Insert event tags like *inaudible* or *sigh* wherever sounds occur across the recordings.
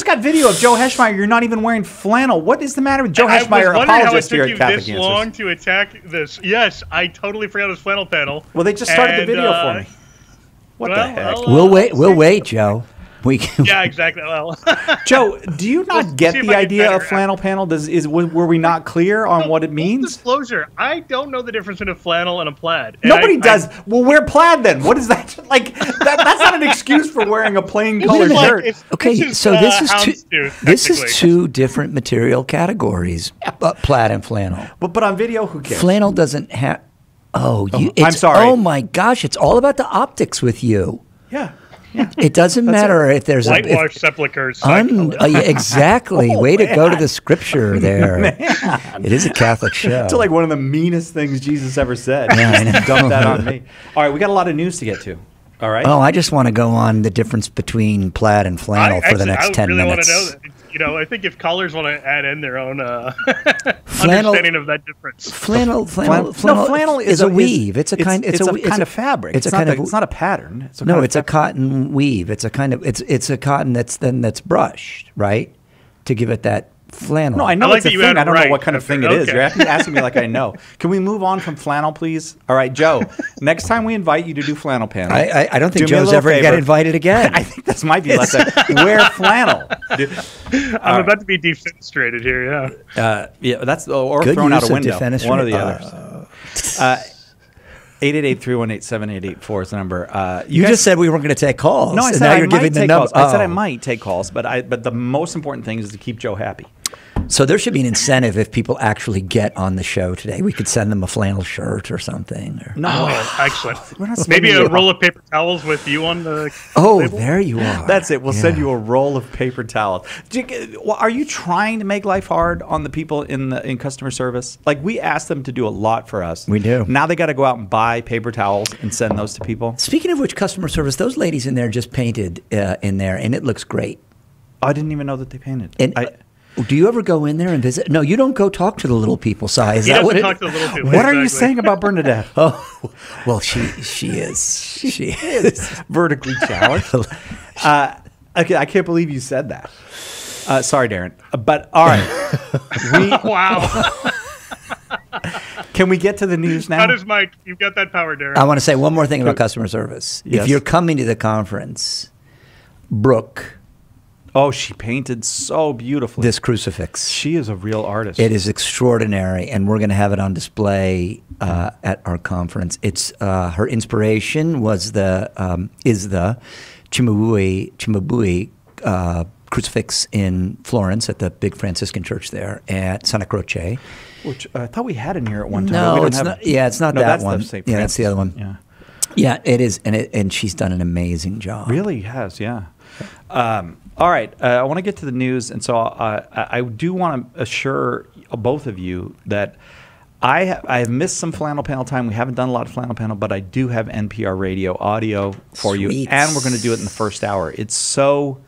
just got video of Joe Heschmeyer. You're not even wearing flannel. What is the matter with Joe I was Heschmeyer, wondering how it apologist took here you at Catholic this Answers? long to attack this. Yes, I totally forgot his flannel panel. Well, they just started the video uh, for me. What the well, heck? well, We'll uh, wait. We'll wait, Joe. We can, Yeah, exactly. Well, *laughs* Joe, do you not We'll get the I get idea of better. flannel panel? Does is were were we not clear on what it means? disclosure: I don't know the difference between a flannel and a plaid. And Nobody I- I- does. well, wear plaid then. What is that *laughs* like? That, that's not an excuse for wearing a plain It's colored like- shirt. it's- okay, this is, so this uh, is two. houndstooth, This is two different material categories: uh, plaid and flannel. But but on video, who cares? Flannel doesn't have. Oh, you. I'm sorry. Oh my gosh! It's all about the optics with you. Yeah, yeah. It doesn't matter if there's a. if- whitewash sepulchres. Un, uh, yeah, exactly. *laughs* Oh, Way to go to the scripture there. *laughs* It is a Catholic show. It's like one of the meanest things Jesus ever said. Yeah, I know. Dump that on me. All right, we got a lot of news to get to. All right. oh, I just want to go on the difference between plaid and flannel for the next I ten really minutes. Want to know that. You know, I think if callers want to add in their own uh, *laughs* Flannel- understanding of that difference. Flannel, Flannel, flannel, flannel, no, flannel is, is, a weave. It's, it's a kind. It's, it's a, a kind a- of fabric. It's, a not kind the- of. It's not a pattern. It's a no, it's a cotton weave. It's a kind of. It's it's a cotton that's then that's brushed right to give it that flannel. No, I know I like it's a thing. I don't right. know what kind of Okay, thing it is. okay. You're asking, asking me like I *laughs* know. Can we move on from flannel, please? All right, Joe. *laughs* next time we invite you to do flannel panel, I, I, I don't think do Joe's little ever favor. get invited again. *laughs* I think this might be less. Wear flannel. Do- I'm about to be defenestrated here. Yeah. Uh, yeah, that's or Good thrown out a window. One or the Uh, other. Uh, 888-318-7884 is the number. Uh, you guys- just said we weren't going to take calls. no. I and said now I you're might giving take number. calls. I said I Oh. might take calls, but I but the most important thing is to keep Joe happy. So there should be an incentive if people actually get on the show today. We could send them a flannel shirt or something. Or, No, Oh, excellent. *laughs* we're not Maybe a it- roll of paper towels with you on the. oh, label? there you are. That's it. We'll send you a roll of paper towels. You- Are you trying to make life hard on the people in the in customer service? Like we ask them to do a lot for us. We do. Now they got to go out and buy paper towels and send those to people. Speaking of which, customer service, those ladies in there just painted uh, in there, and it looks great. I didn't even know that they painted. And I, do you ever go in there and visit? No, you don't go talk to the little people. Cy, is He that doesn't what it? talk to the little people. what are you saying about Bernadette? *laughs* Oh, well, she she is she is. Vertically *laughs* challenged. Uh, okay, I can't believe you said that. Uh, sorry, Darren. Uh, But all right, *laughs* we Wow. can we get to the news now? How does Mike? You've got that power, Darren. I want to say one more thing about customer service. Yes. If you're coming to the conference, Brooke, oh, she painted so beautifully. this crucifix. she is a real artist. It is extraordinary, and we're going to have it on display uh, at our conference. It's uh, her inspiration was the um, is the Cimabue Cimabue uh, crucifix in Florence at the big Franciscan church there at Santa Croce. Which uh, I thought we had in here at one time. No, it's have- not- yeah, it's not no, that that's one. Yeah, that's the other one. Yeah, Yeah, it is, and it, and she's done an amazing job. really has. Yeah. Um, all right, uh, I want to get to the news, and so uh, I I do want to assure both of you that. I ha- I have missed some flannel panel time. We haven't done a lot of flannel panel, but I do have NPR radio audio for you, and we're going to do it in the first hour. It's so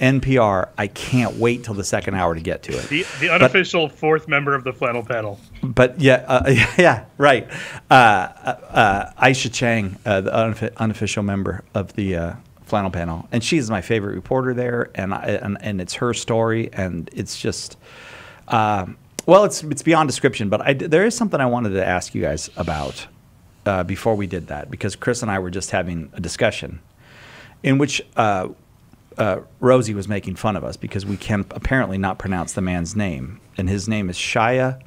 NPR. I can't wait till the second hour to get to it. the, the unofficial fourth member of the flannel panel. but yeah, uh, *laughs* yeah, right. Uh, uh, uh, Aisha Chang, uh, the unofficial member of the uh, flannel panel, and she's my favorite reporter there, and I, and and it's her story, and it's just, um, well, it's it's beyond description. But I, there is something I wanted to ask you guys about uh, before we did that, because Chris and I were just having a discussion in which. Uh, uh, Rosie was making fun of us because we can apparently not pronounce the man's name, and his name is Shia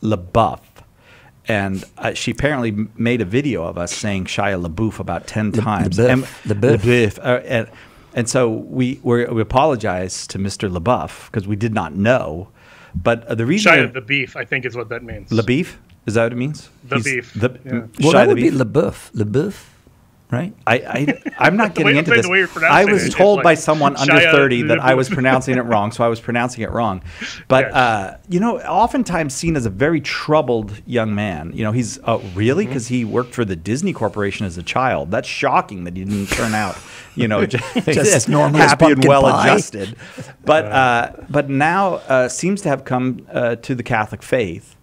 LaBeouf. And uh, she apparently made a video of us saying Shia LaBeouf about 10 times. LaBeouf. And, LaBeouf. LaBeouf. Uh, and, and so we, we're, we apologize to Mr. LaBeouf because we did not know. But uh, the reason. Shia the beef, I think, is what that means. LaBeouf? Is that what it means? The He's beef, The, yeah. Well, Shia that would LaBeouf? be LeBoeuf. LeBoeuf, right? I, I *laughs* I'm not The way- getting into the this. way you're I was it, told like by someone under 30 that I was *laughs* pronouncing it wrong, so I was pronouncing it wrong. *laughs* But Yes. uh, you know, oftentimes seen as a very troubled young man. You know, he's uh, really Mm-hmm. because he worked for the Disney Corporation as a child. That's shocking that he didn't turn out, you know, just, Just as normal happy and well pie. adjusted. But uh, but now uh, seems to have come uh, to the Catholic faith,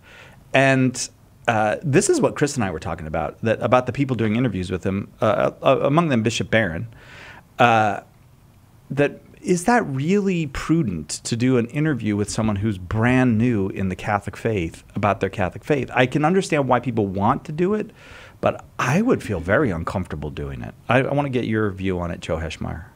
and uh, this is what Chris and I were talking about that about the people doing interviews with him, uh, uh, among them Bishop Barron. Uh, that is that really prudent to do an interview with someone who's brand new in the Catholic faith about their Catholic faith? I can understand why people want to do it, but I would feel very uncomfortable doing it. I, I want to get your view on it, Joe Heschmeyer.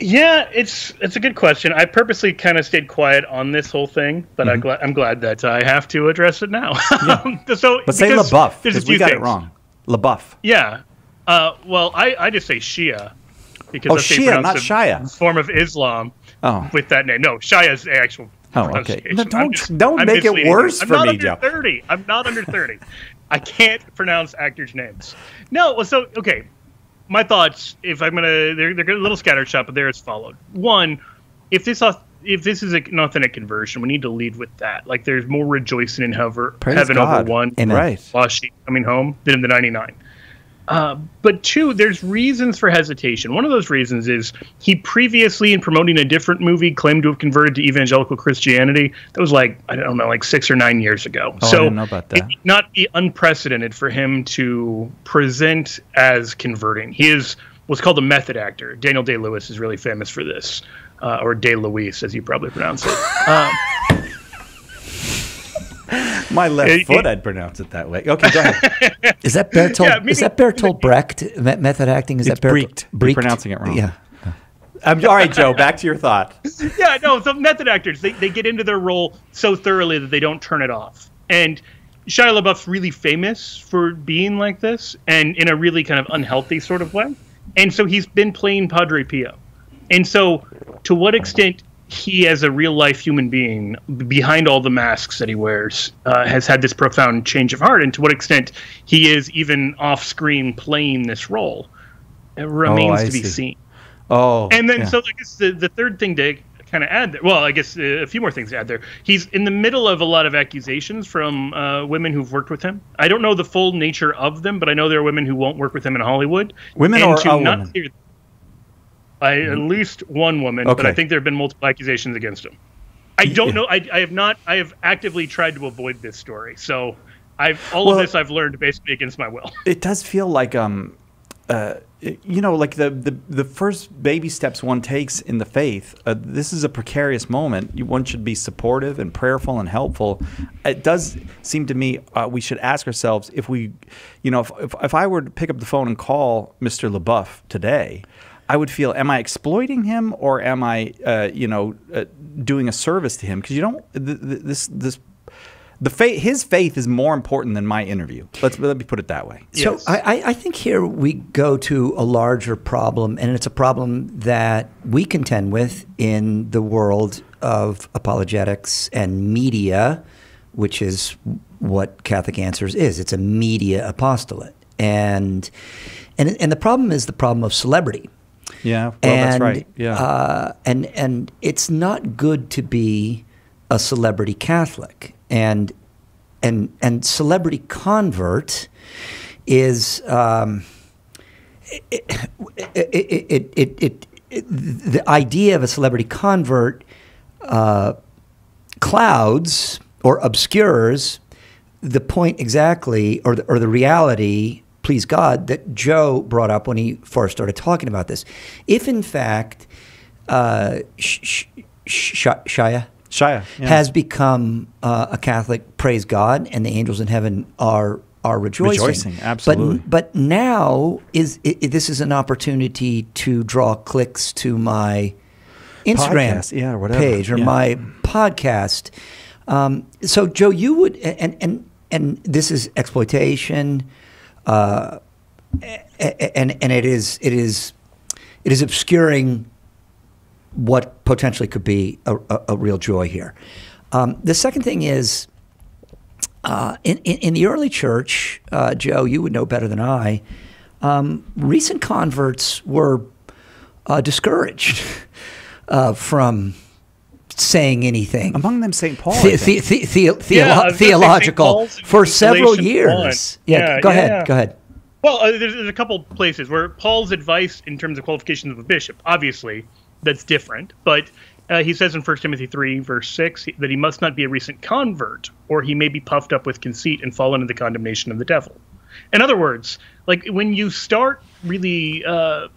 Yeah, it's it's a good question. I purposely kind of stayed quiet on this whole thing, but Mm-hmm. I'm glad I'm glad that I have to address it now. *laughs* so, But say LaBeouf, because we got it wrong. LaBeouf. Yeah. Uh, well, I, I just say Shia because Oh, that's Shia, not Shia. Form of Islam Oh. with that name. No, Shia is the actual. Oh, okay. No, don't- don't make it worse I'm for not me, Joe. Thirty. I'm not under thirty. I can't pronounce actors' names. No. Well, so okay. My thoughts, if I'm gonna, they're they're a little scattershot, but they're as followed. One, if this if this is an authentic conversion, we need to lead with that. Like, there's more rejoicing in heaven, heaven God. over one Amen. Right. lost sheep coming home than in the 99. Uh, but two, there's reasons for hesitation. One of those reasons is he previously, in promoting a different movie, claimed to have converted to evangelical Christianity. That was like, I don't know, like six or nine years ago. Oh, I so didn't know about that. not be unprecedented for him to present as converting. He is what's called a method actor. Daniel Day Lewis is really famous for this, uh, or Day Luis, as you probably pronounce it. Um, *laughs* My left It- foot, it- I'd pronounce it that way. Okay, go ahead. *laughs* Is that Bertolt? Yeah, is that Bertolt Brecht me- method acting? Is It's that Bertolt Brecht. You're pronouncing it wrong. Yeah. Um, all right, Joe, back to your thought. *laughs* yeah, no, so method actors, they, they get into their role so thoroughly that they don't turn it off. And Shia LaBeouf's really famous for being like this and in a really kind of unhealthy sort of way. And so he's been playing Padre Pio. And so to what extent he, as a real life human being, behind all the masks that he wears, uh, has had this profound change of heart, and to what extent he is even off screen playing this role, it remains I to be see. seen. Oh, And then, yeah. so I guess the, the third thing to kind of add there, well, I guess uh, a few more things to add there. He's in the middle of a lot of accusations from uh, women who've worked with him. I don't know the full nature of them, but I know there are women who won't work with him in Hollywood. Women And or to not woman? I, at least one woman, but I think there have been multiple accusations against him. I don't Yeah. know. I, I have not. I have actively tried to avoid this story. So, I've all Well- of this I've learned basically against my will. it does feel like um uh you know like the, the the first baby steps one takes in the faith uh, this is a precarious moment you, one should be supportive and prayerful and helpful it does seem to me uh, we should ask ourselves if we you know if, if, if i were to pick up the phone and call mr LaBeouf today I would feel, am I exploiting him or am I, uh, you know, uh, doing a service to him? Because you don't, th- th- this, this, the faith, his faith is more important than my interview. Let's let me put it that way. So Yes. I, I- I think here we go to a larger problem, and it's a problem that we contend with in the world of apologetics and media, which is what Catholic Answers is. It's a media apostolate, and and and the problem is the problem of celebrity. Yeah, well, and, that's right. Yeah. uh, and and it's not good to be a celebrity Catholic, and and and celebrity convert is um, it, it, it, it, the idea of a celebrity convert uh, clouds or obscures the point exactly or the, or the reality please god that joe brought up when he first started talking about this if in fact uh, sh- sh- sh- shia Shia yeah. has become uh, a Catholic, praise God, and the angels in heaven are are rejoicing. Rejoicing, absolutely. But but now is i i- this is an opportunity to draw clicks to my Instagram Podcast, yeah, or whatever, page or yeah. my podcast. Um, so Joe, you would and and and this is exploitation, uh, and and it is it is it is obscuring what potentially could be a, a, a real joy here. Um, the second thing is, uh, in, in, in the early church, uh, Joe, you would know better than I, um, recent converts were uh, discouraged *laughs* uh, from saying anything. Among them, St. Paul. I The, the, the, the, Yeah, theolo- was gonna say St. theological for several years. Yeah, Yeah, go yeah, ahead. Go ahead. Well, uh, there's, there's a couple places where Paul's advice in terms of qualifications of a bishop, obviously, that's different. But uh, he says in 1 Timothy 3, verse 6, that he must not be a recent convert, or he may be puffed up with conceit and fall into the condemnation of the devil. In other words, like when you start really uh,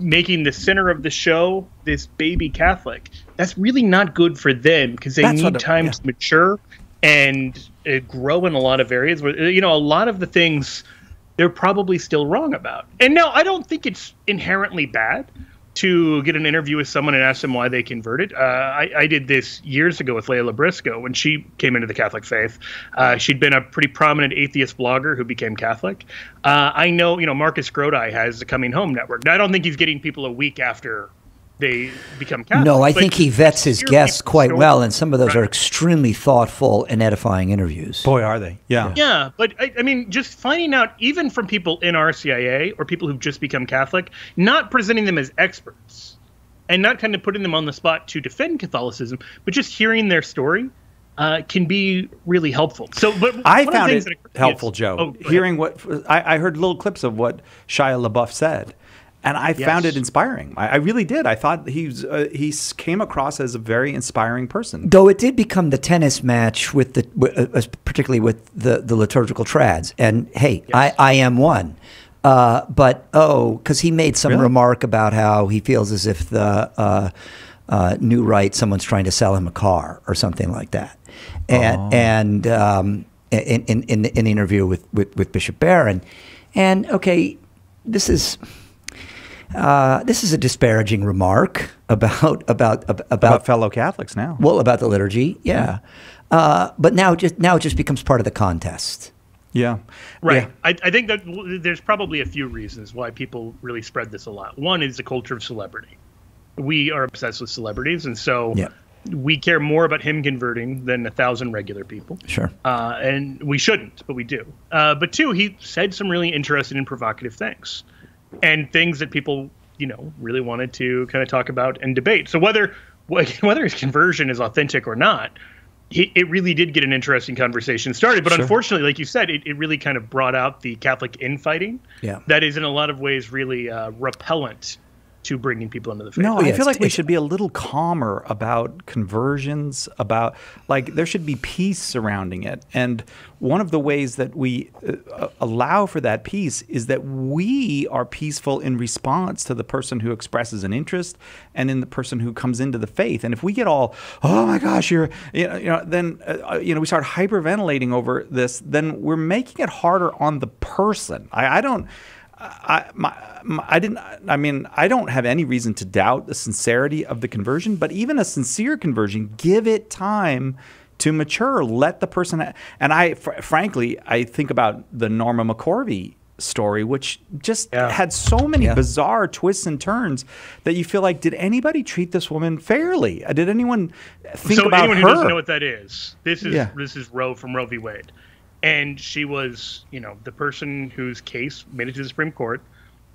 making the center of the show this baby Catholic. That's really not good for them because they That's need time yeah. to mature and uh, grow in a lot of areas. Where you know a lot of the things they're probably still wrong about. And now I don't think it's inherently bad to get an interview with someone and ask them why they converted. Uh, I, I did this years ago with Leah Libresco when she came into the Catholic faith. Uh, she'd been a pretty prominent atheist blogger who became Catholic. Uh, I know, you know, Marcus Grodi has the Coming Home Network. Now, I don't think he's getting people a week after they become Catholic. No, I but think he vets his guests quite stories. well, and some of those Right. are extremely thoughtful and edifying interviews. Boy, are they? Yeah. Yeah, but I, I mean, just finding out, even from people in RCIA or people who've just become Catholic, not presenting them as experts and not kind of putting them on the spot to defend Catholicism, but just hearing their story uh, can be really helpful. So, but I one of the found it that occurred to me helpful, is- Joe. oh, hearing what I, I heard little clips of what Shia LaBeouf said, and I found it inspiring. I, I really did. I thought he's uh, he came across as a very inspiring person. Though it did become the tennis match with the, w- uh, particularly with the, the liturgical trads. And hey, I, I am one. Uh, but oh, because he made some Really? remark about how he feels as if the uh, uh, new right, someone's trying to sell him a car or something like that. And, and um, in, in, in, in the interview with, with, with Bishop Barron. And okay, this is. Uh, this is a disparaging remark about about ab- about, About fellow Catholics now. well about the liturgy, yeah. Uh, but now it just now it just becomes part of the contest. yeah. Right. Yeah. I, I think that there's probably a few reasons why people really spread this a lot. One is the culture of celebrity. We are obsessed with celebrities, and so Yeah. we care more about him converting than a thousand regular people. Sure. Uh, and we shouldn't, but we do. Uh, but two, he said some really interesting and provocative things, and things that people, you know, really wanted to kind of talk about and debate. So whether *laughs* whether his conversion is authentic or not, he, it really did get an interesting conversation started. But Sure. unfortunately, like you said, it, it really kind of brought out the Catholic infighting. Yeah. that is in a lot of ways really uh, repellent to bringing people into the faith. No, Oh, yeah, I feel like we should be a little calmer about conversions, about like there should be peace surrounding it. And one of the ways that we uh, allow for that peace is that we are peaceful in response to the person who expresses an interest and in the person who comes into the faith. And if we get all, oh my gosh, you're, you know, you know then, uh, you know, we start hyperventilating over this, then we're making it harder on the person. I, I don't. I, my, my, I didn't. I mean, I don't have any reason to doubt the sincerity of the conversion, but even a sincere conversion, give it time to mature. Let the person. And I, fr- frankly, I think about the Norma McCorvey story, which just Yeah. had so many Yeah. bizarre twists and turns that you feel like, did anybody treat this woman fairly? Did anyone think so about anyone her? who doesn't know what that is, this is Yeah. this is Roe from Roe v. Wade, and she was, you know, the person whose case made it to the Supreme Court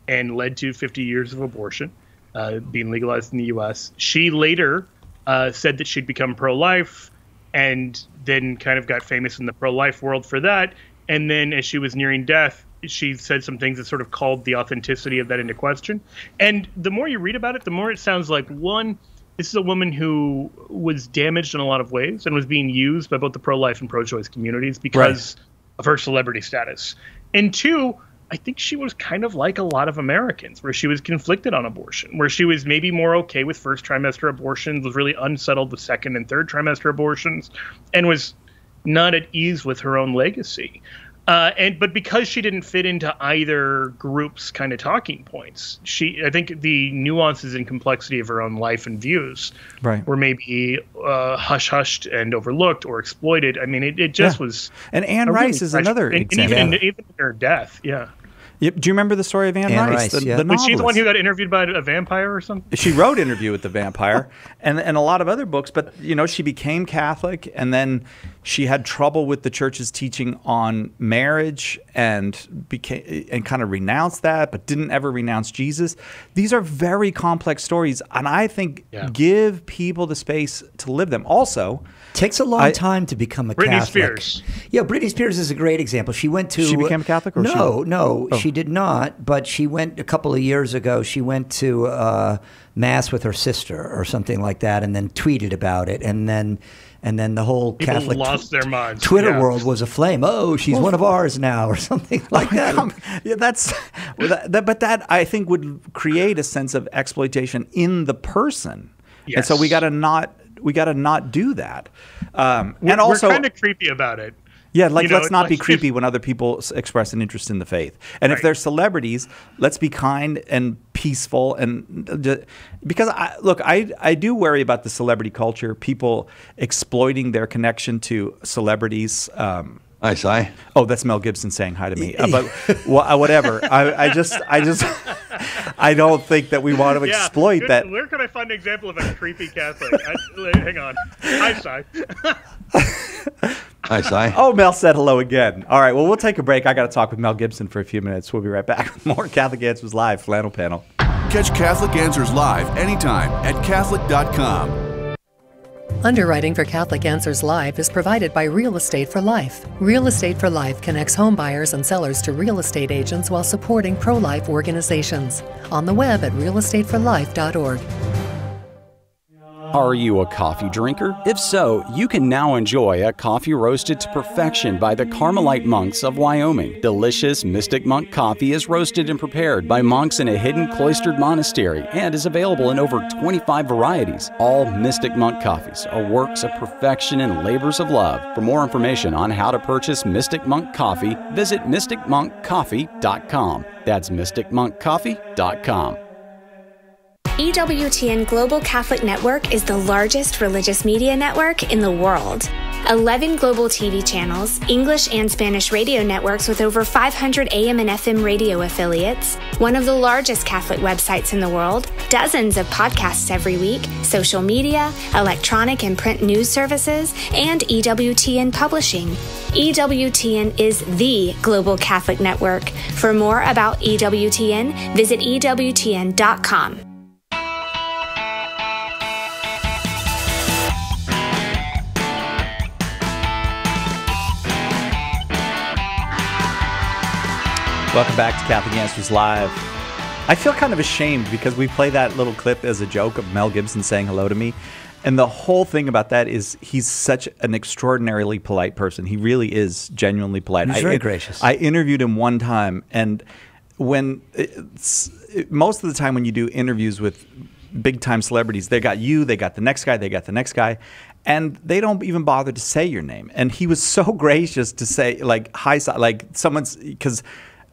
and led to 50 years of abortion uh, being legalized in the U.S. She later uh, said that she'd become pro-life, and then kind of got famous in the pro-life world for that. And then, as she was nearing death, she said some things that sort of called the authenticity of that into question. And the more you read about it, the more it sounds like one, this is a woman who was damaged in a lot of ways and was being used by both the pro-life and pro-choice communities because of her celebrity status. And two, I think she was kind of like a lot of Americans, where she was conflicted on abortion, where she was maybe more okay with first trimester abortions, was really unsettled with second and third trimester abortions, and was not at ease with her own legacy. Uh, and but because she didn't fit into either group's kind of talking points, she I think the nuances and complexity of her own life and views Right. were maybe uh, hush hushed and overlooked or exploited. I mean, it, it just Yeah. was. And Anne a really Rice is tragic- another and, and example. even, in, even her death, yeah. Yep. Do you remember the story of Anne, Anne Rice? Rice, the, yeah. the Was she the one who got interviewed by a vampire or something? she wrote interview with the vampire *laughs* and and a lot of other books but you know she became catholic and then she had trouble with the church's teaching on marriage and became and kind of renounced that but didn't ever renounce jesus these are very complex stories and i think Yeah. give people the space to live them also Takes a long I- time to become a Britney Catholic. Spears. Yeah, Britney Spears is a great example. She went to She became a Catholic, or no, she- no, Oh. she did not. But she went a couple of years ago. She went to uh, mass with her sister or something like that, and then tweeted about it. And then and then the whole People Catholic lost their minds. Twitter Yeah. world was aflame. Oh, she's one of ours now, or *laughs* something *laughs* like that. Um, yeah, that's, well, that, that- but that I think would create a sense of exploitation in the person, and so we got to not we got to not do that. Um, We're, and also, we're kind of creepy about it. yeah, like you know, let's not like- be creepy when other people express an interest in the faith, and if they're celebrities, let's be kind and peaceful and ju- because I, look, I I do worry about the celebrity culture, people exploiting their connection to celebrities. Um, I say. Oh, that's Mel Gibson saying hi to me. *laughs* Uh, but wha- uh, whatever. I, I just, I just, *laughs* I don't think that we want to Yeah, exploit good- that. Where can I find an example of a creepy Catholic? I, hang on. Hi, Cy. I say. *laughs* Oh, Mel said hello again. All right. Well, we'll take a break. I got to talk with Mel Gibson for a few minutes. We'll be right back with more Catholic Answers Live flannel panel. Catch Catholic Answers live anytime at Catholic.com. Underwriting for Catholic Answers Live is provided by Real Estate for Life. Real Estate for Life connects home buyers and sellers to real estate agents while supporting pro life organizations. On the web at realestateforlife.org. Are you a coffee drinker? If so, you can now enjoy a coffee roasted to perfection by the Carmelite monks of Wyoming. Delicious Mystic Monk coffee is roasted and prepared by monks in a hidden cloistered monastery and is available in over 25 varieties. All Mystic Monk coffees are works of perfection and labors of love. For more information on how to purchase Mystic Monk coffee, visit mysticmonkcoffee.com. That's mysticmonkcoffee.com. EWTN Global Catholic Network is the largest religious media network in the world. 11 global TV channels, English and Spanish radio networks with over 500 AM and FM radio affiliates, one of the largest Catholic websites in the world, dozens of podcasts every week, social media, electronic and print news services, and EWTN Publishing. EWTN is the global Catholic network. For more about EWTN, visit EWTN.com. Welcome back to Catholic Answers Live. I feel kind of ashamed because we play that little clip as a joke of Mel Gibson saying hello to me. And the whole thing about that is he's such an extraordinarily polite person. He really is genuinely polite. He's I- very gracious. I interviewed him one time, and when it- most of the time when you do interviews with big time celebrities, they got you, they got the next guy, they got the next guy, and they don't even bother to say your name. And he was so *laughs* gracious to say like hi, like someone's because.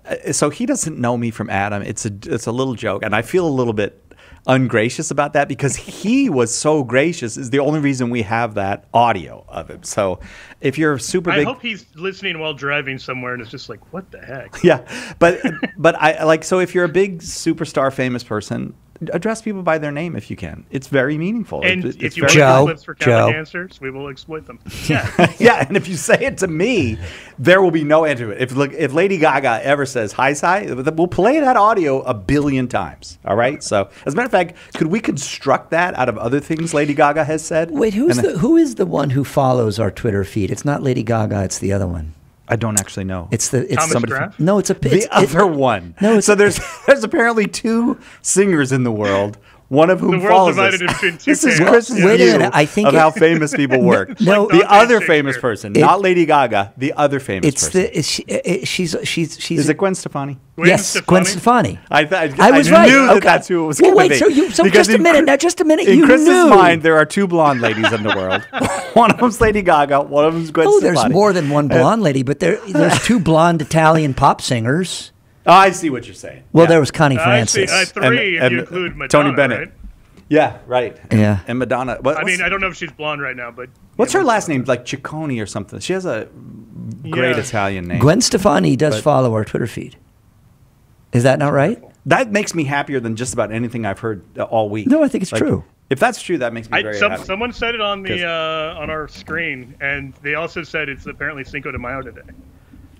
Uh, so he doesn't know me from Adam. It's a it's a little joke, and I feel a little bit ungracious about that because he *laughs* was so gracious. Is the only reason we have that audio of him. So if you're super I big, hope he's listening while driving somewhere and it's just like, what the heck? *laughs* yeah, but but I like so if you're a big superstar famous person, address people by their name if you can. It's very meaningful. And It- if it's you very- want Joe, clips for Catholic Joe. answers, we will exploit them. *laughs* Yeah. yeah, and if you say it to me, there will be no end to it. If look, if Lady Gaga ever says hi, hi, we'll play that audio a billion times. All right. So, as a matter of fact, could we construct that out of other things Lady Gaga has said? Wait, who's And the who is the one who follows our Twitter feed? It's not Lady Gaga. It's the other one. I don't actually know. It's the it's Thomas somebody. Graff? no, it's a the it- other one. No, it's so there's *laughs* there's apparently two singers in the world. One of whom The world follows us. into *laughs* This is camps. Chris's Wait view I think of it- how famous people *laughs* work. No, the other famous person, It- not Lady Gaga. The other famous it's person. the it's, she, it, she's she's she's is it Gwen Stefani? Gwen yes, Gwen Stefani? Stefani. I, th- I was I right. knew that Okay. that's who it was Well, wait, be. so you- so Because just a minute, Chri- now, just a minute, In you Chris's knew. mind, there are two blonde ladies in the world. *laughs* one of them's Lady Gaga. One of them's Gwen Oh, Stefani. there's more than one uh, blonde lady, but there there's two blonde Italian pop singers. Oh, I see what you're saying. Well, Yeah. there was Connie Francis. I see. Francis. I three if And- you include Madonna. Tony Bennett. Right? Yeah, right. Yeah. And Madonna. What, I mean, I don't know if she's blonde right now, but What's her last name? Like Ciccone or something. She has a great Yeah. Italian name. Gwen Stefani does But- follow our Twitter feed. Is that not right? That makes me happier than just about anything I've heard uh, all week. No, I think it's Like, true. If that's true, that makes me I, very some, happy. someone said it on 'Cause- the uh, on our screen, and they also said it's apparently Cinco de Mayo today.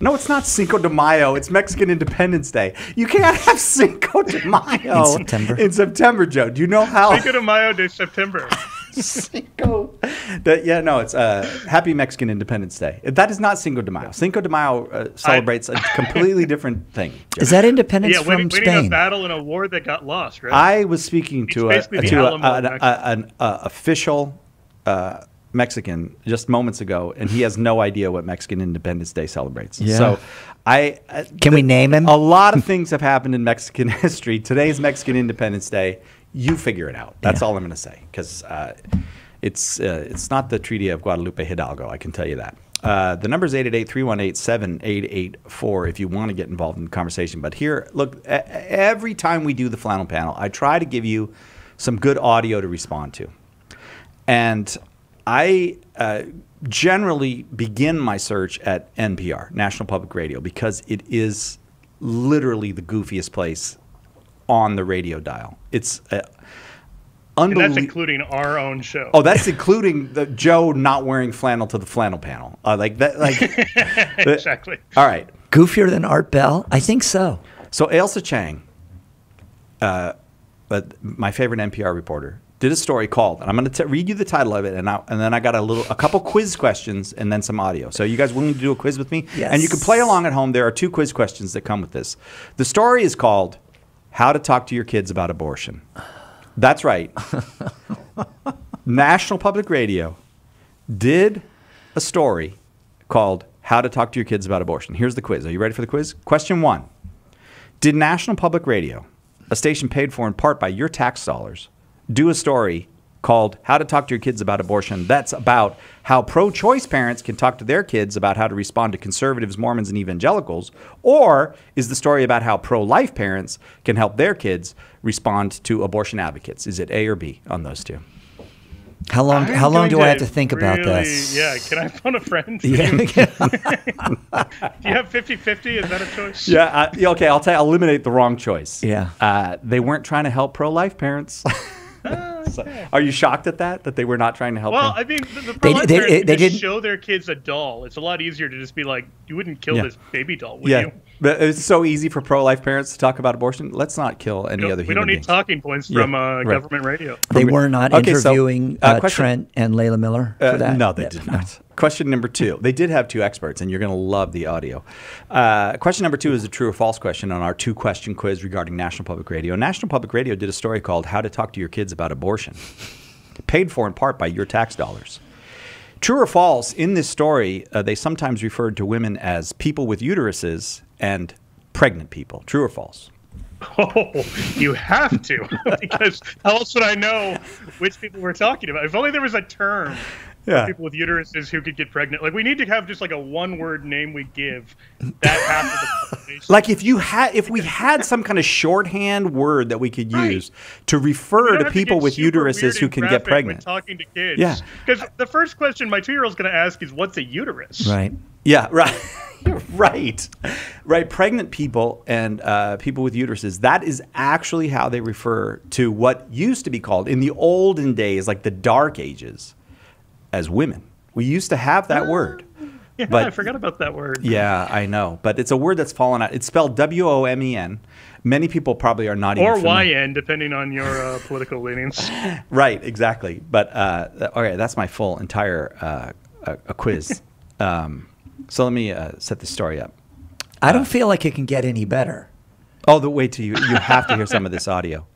No, it's not Cinco de Mayo. It's Mexican Independence Day. You can't have *laughs* Cinco de Mayo In September. In September, Joe. Do you know how Cinco de Mayo de September. *laughs* Cinco? That, yeah, no, it's uh, Happy Mexican Independence Day. That is not Cinco de Mayo. Cinco de Mayo uh, celebrates a completely *laughs* different thing. Joe. Is that independence yeah, from winning, winning a battle in a war that got lost, right? I was speaking to a, basically to a, an, a- an uh, official uh, Mexican just moments ago, and he has no idea what Mexican Independence Day celebrates. Yeah. So, I uh, Can we name him? A lot of things have happened in Mexican *laughs* history. Today's Mexican Independence Day. You figure it out. That's Yeah. all I'm going to say because uh, it's uh, it's not the Treaty of Guadalupe Hidalgo. I can tell you that. Uh, the number is 888-318-7884 if you want to get involved in the conversation. But here, look, every time we do the flannel panel, I try to give you some good audio to respond to. And I uh, generally begin my search at NPR, National Public Radio, because it is literally the goofiest place on the radio dial. It's uh, And that's including our own show. Oh, that's including the Joe not wearing flannel to the flannel panel. Uh, like that, like *laughs* exactly. All right. Goofier than Art Bell? I think so. So Ailsa Chang, uh, but my favorite NPR reporter, did a story called, and I'm going to read you the title of it, and, I, and then I got a little, a couple quiz questions, and then some audio. So you guys willing to do a quiz with me? Yes. And you can play along at home. There are two quiz questions that come with this. The story is called "How to Talk to Your Kids About Abortion." That's right. *laughs* National Public Radio did a story called How to Talk to Your Kids About Abortion. Here's the quiz. Are you ready for the quiz? Question one Did National Public Radio, a station paid for in part by your tax dollars, do a story called How to Talk to Your Kids About Abortion that's about how pro choice parents can talk to their kids about how to respond to conservatives, Mormons, and evangelicals? Or is the story about how pro life parents can help their kids respond to abortion advocates? Is it A or B on those two? How long? I'm how long do I have to think about this? Yeah, can I phone a friend? *laughs* Yeah. Do you have 50 50? Is that a choice? Yeah. Uh, okay. I'll tell. I'll eliminate the wrong choice. Yeah. Uh, they weren't trying to help pro-life parents. *laughs* So, are you shocked at that? That they were not trying to help? Well, them? I mean, the, the They- pro-life they- parents they didn't- show their kids a doll. It's a lot easier to just be like, you wouldn't kill Yeah. this baby doll, would yeah. you? But it's so easy for pro-life parents to talk about abortion. Let's not kill any We don't, other we don't need beings. talking points Yeah, from uh, right. government radio. They were not Okay, so, interviewing uh, uh, Trent and Leila Miller for Uh, that. No, they Yeah, did no. not. Question number two. They did have two experts, and you're going to love the audio. Uh, question number two is a true or false question on our two question quiz regarding National Public Radio. National Public Radio did a story called How to Talk to Your Kids About Abortion, paid for in part by your tax dollars. True or false, in this story, uh, they sometimes referred to women as people with uteruses and pregnant people. True or false? Oh, you have to, *laughs* because how else would I know which people we're talking about? If only there was a term Yeah. people with uteruses who could get pregnant. Like we need to have just like a one-word name we give that half of the population. Like if you had, if we had some kind of shorthand word that we could Right. use to refer to people get with uteruses who can get pregnant. talking to kids. Yeah. Because the first question my two-year-old's going to ask is, "What's a uterus?" Right. Yeah, *laughs* right. right. Right. Pregnant people and uh, people with uteruses, that is actually how they refer to what used to be called in the olden days, like the dark ages, as women. We used to have that word. *laughs* Yeah, But- I forgot about that word. Yeah, I know. But it's a word that's fallen out. It's spelled W O M E N. Many people probably are not Or even familiar. YN, depending on your uh, *laughs* political leanings. *laughs* Right, exactly. But uh, th- all right, that's my full entire uh, a, a quiz. um, so let me uh, set the story up. I don't feel like it can get any better. Oh, the wait till you you have to hear some of this audio.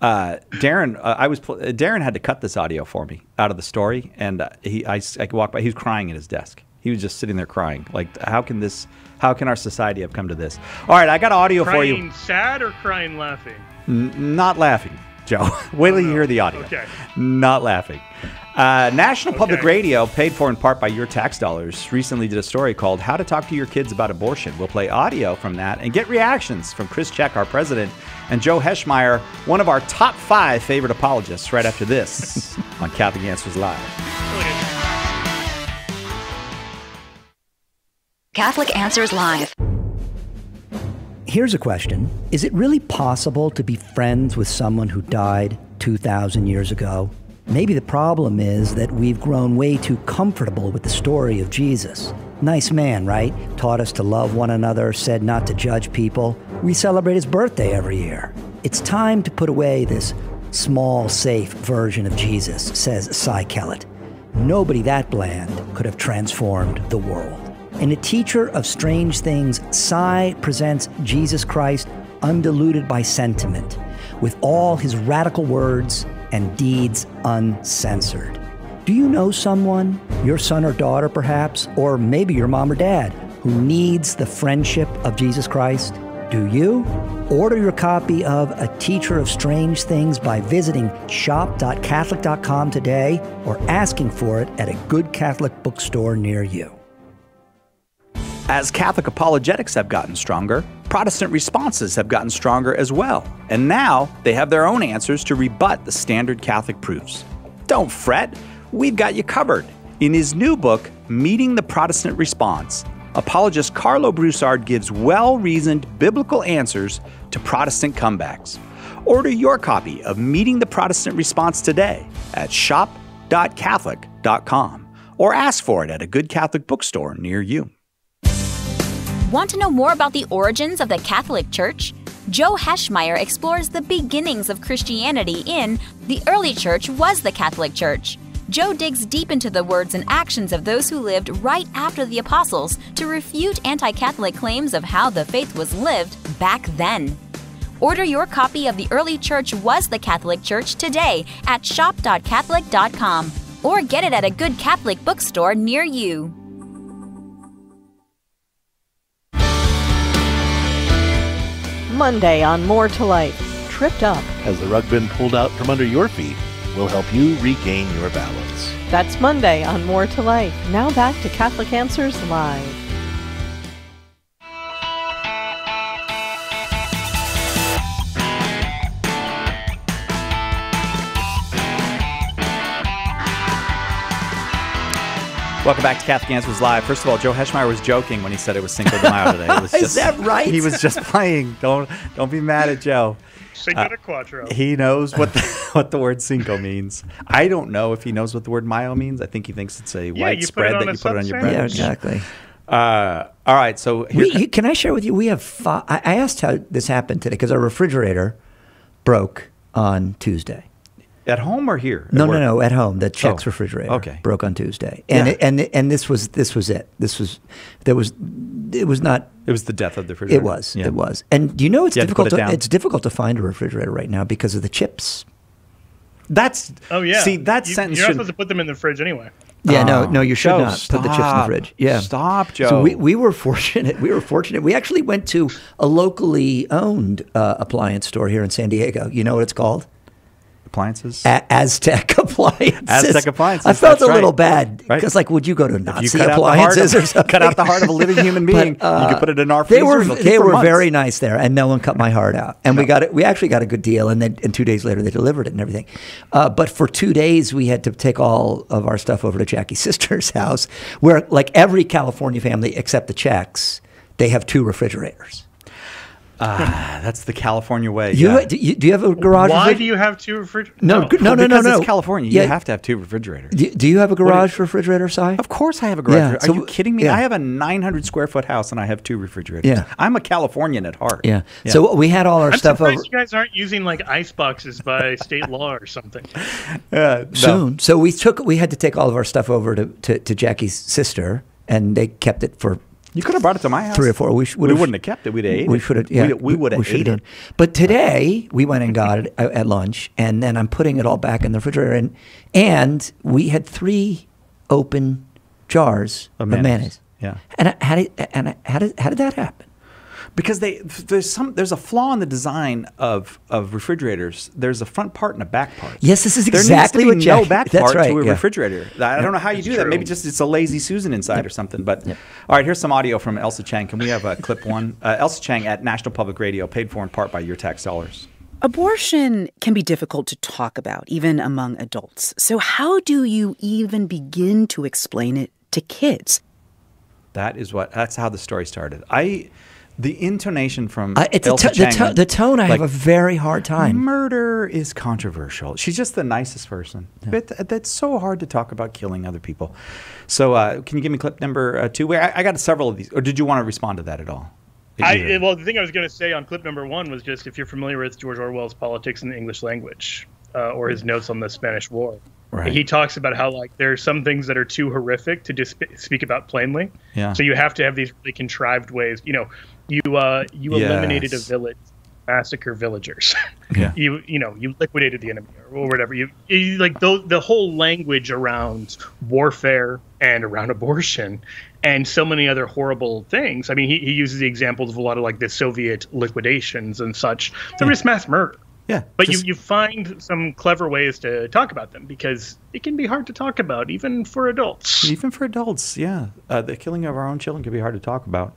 Uh, Darren, uh, I was uh, Darren had to cut this audio for me out of the story, and uh, he I, I could walk by. He was crying at his desk. He was just sitting there crying. Like, how can this? How can our society have come to this? All right, I got audio for you. crying sad or crying laughing? N- not laughing, Joe. *laughs* Wait till you hear the audio. Okay. Not laughing. Uh, National Public Radio, paid for in part by your tax dollars, recently did a story called How to Talk to Your Kids About Abortion. We'll play audio from that and get reactions from Chris Check, our president, and Joe Heschmeyer, one of our top five favorite apologists, right after this *laughs* on Catholic Answers Live. Catholic Answers Live. Here's a question Is it really possible to be friends with someone who died 2,000 years ago? Maybe the problem is that we've grown way too comfortable with the story of Jesus. Nice man, right? Taught us to love one another, said not to judge people. We celebrate his birthday every year. It's time to put away this small, safe version of Jesus, says Cy Kellett. Nobody that bland could have transformed the world. In A Teacher of Strange Things, Cy presents Jesus Christ undiluted by sentiment, with all his radical words and deeds uncensored. Do you know someone, your son or daughter perhaps, or maybe your mom or dad, who needs the friendship of Jesus Christ? Do you? Order your copy of A Teacher of Strange Things by visiting shop.catholic.com today or asking for it at a good Catholic bookstore near you. As Catholic apologetics have gotten stronger, Protestant responses have gotten stronger as well. And now they have their own answers to rebut the standard Catholic proofs. Don't fret, we've got you covered. In his new book, Meeting the Protestant Response, apologist Karlo Broussard gives well reasoned biblical answers to Protestant comebacks. Order your copy of Meeting the Protestant Response today at shop.catholic.com or ask for it at a good Catholic bookstore near you. Want to know more about the origins of the Catholic Church? Joe Heschmeyer explores the beginnings of Christianity in The Early Church Was the Catholic Church. Joe digs deep into the words and actions of those who lived right after the apostles to refute anti Catholic claims of how the faith was lived back then. Order your copy of The Early Church Was the Catholic Church today at shop.catholic.com or get it at a good Catholic bookstore near you. Monday on More to Life. Tripped up. Has the rug been pulled out from under your feet? We'll help you regain your balance. That's Monday on More to Life. Now back to Catholic Answers Live. Welcome back to Catholic Answers Live. First of all, Joe Heschmeyer was joking when he said it was Cinco de Mayo today. It was *laughs* Is just, that right? He was just playing. Don't don't be mad at Joe. Cinco de Quattro. He knows what the, *laughs* what the word cinco means. I don't know if he knows what the word mayo means. I think he thinks it's a you white put it spread on that you put it on your bread. Yeah, exactly. Uh, all right, so here, We, can I share with you? We have. Fi- I I asked how this happened today because our refrigerator broke on Tuesday. At home or here? No, no, no. At home, the Checks Oh, refrigerator okay. broke on Tuesday, and Yeah. it, and and this was this was it. This was there was it was not. It was the death of the refrigerator. It was. Yeah. It was. And do you know it's You had to put difficult it to, it's difficult to find a refrigerator right now because of the chips. That's Oh yeah. See, that you, sentence You're not supposed to put them in the fridge anyway. Yeah, no, Oh, no, you should Joe, not put the chips in the fridge. Yeah, Stop, Joe. So we, we were *laughs* fortunate. We were fortunate. We actually went to a locally owned uh, appliance store here in San Diego. You know what it's called? Appliances. A- Aztec *laughs* Appliances. Aztec Appliances, I felt that's a little right. bad Right. because, like, would you go to Nazi you cut out the heart appliances of- or something? cut out the heart of *laughs* a living human *laughs* being, you could put it in our They freezer were it'll keep they were months. very nice there, and no one cut my heart out. And we got it. We actually got a good deal, and then and two days later they delivered it and everything. Uh, but for two days we had to take all of our stuff over to Jackie's sister's house, where like every California family except the Checks, they have two refrigerators. Ah, that's the California way. You, yeah. do, you do you have a garage? Why refrig- do you have two refrigerators? No, g- no, no, no, because no. it's California. Yeah. You have to have two refrigerators. Do, do you have a garage refrigerator, Cy? Of course, I have a garage. Yeah, Are so you kidding me? yeah. I have a 900 square foot house and I have two refrigerators. Yeah. I'm a Californian at heart. Yeah. So we had all our I'm stuff surprised over you guys aren't using like ice boxes by state law or something. *laughs* Uh, no. soon. So we took we had to take all of our stuff over to, to, to Jackie's sister, and they kept it for You could have brought it to my house. three or four. We, sh- We wouldn't have kept it. We'd have ate we it. should have. Yeah, we would have ate it. But today we went and got it at at lunch, and then I'm putting it all back in the refrigerator, and and we had three open jars Of of mayonnaise. mayonnaise. Yeah. And how did and how did how did that happen? Because they there's some there's a flaw in the design of of refrigerators. There's a front part and a back part. Yes, this is there exactly needs to what be no *laughs* back that's part right, to a yeah. refrigerator. I don't know how you do that. Maybe just it's a lazy Susan inside or something. But all right, here's some audio from Ailsa Chang. Can we have a clip one? *laughs* Uh, Ailsa Chang at National Public Radio, paid for in part by your tax dollars. Abortion can be difficult to talk about, even among adults. So, how do you even begin to explain it to kids? That is what. That's how the story started. I, the intonation from Uh, it's a Ailsa to- the, Chang, the tone. I like, have a very hard time. Murder is controversial. She's just the nicest person. But th- that's so hard to talk about killing other people. So, uh, can you give me clip number uh, two? Wait, I, I got several of these. Or did you want to respond to that at all? I well, the thing I was going to say on clip number one was just if you're familiar with George Orwell's Politics in the English Language, uh, or his notes on the Spanish War, Right. he talks about how like there are some things that are too horrific to just sp- speak about plainly. Yeah. So you have to have these really contrived ways. You know, you uh, you eliminated a village massacre villagers. *laughs* Yeah. you you know you liquidated the enemy or whatever. You, you like the the whole language around warfare and around abortion and so many other horrible things. I mean, he, he uses the examples of a lot of like the Soviet liquidations and such. They're just mass murder. Yeah, But just- you, you find some clever ways to talk about them because it can be hard to talk about even for adults. Even for adults, yeah. Uh, the killing of our own children can be hard to talk about.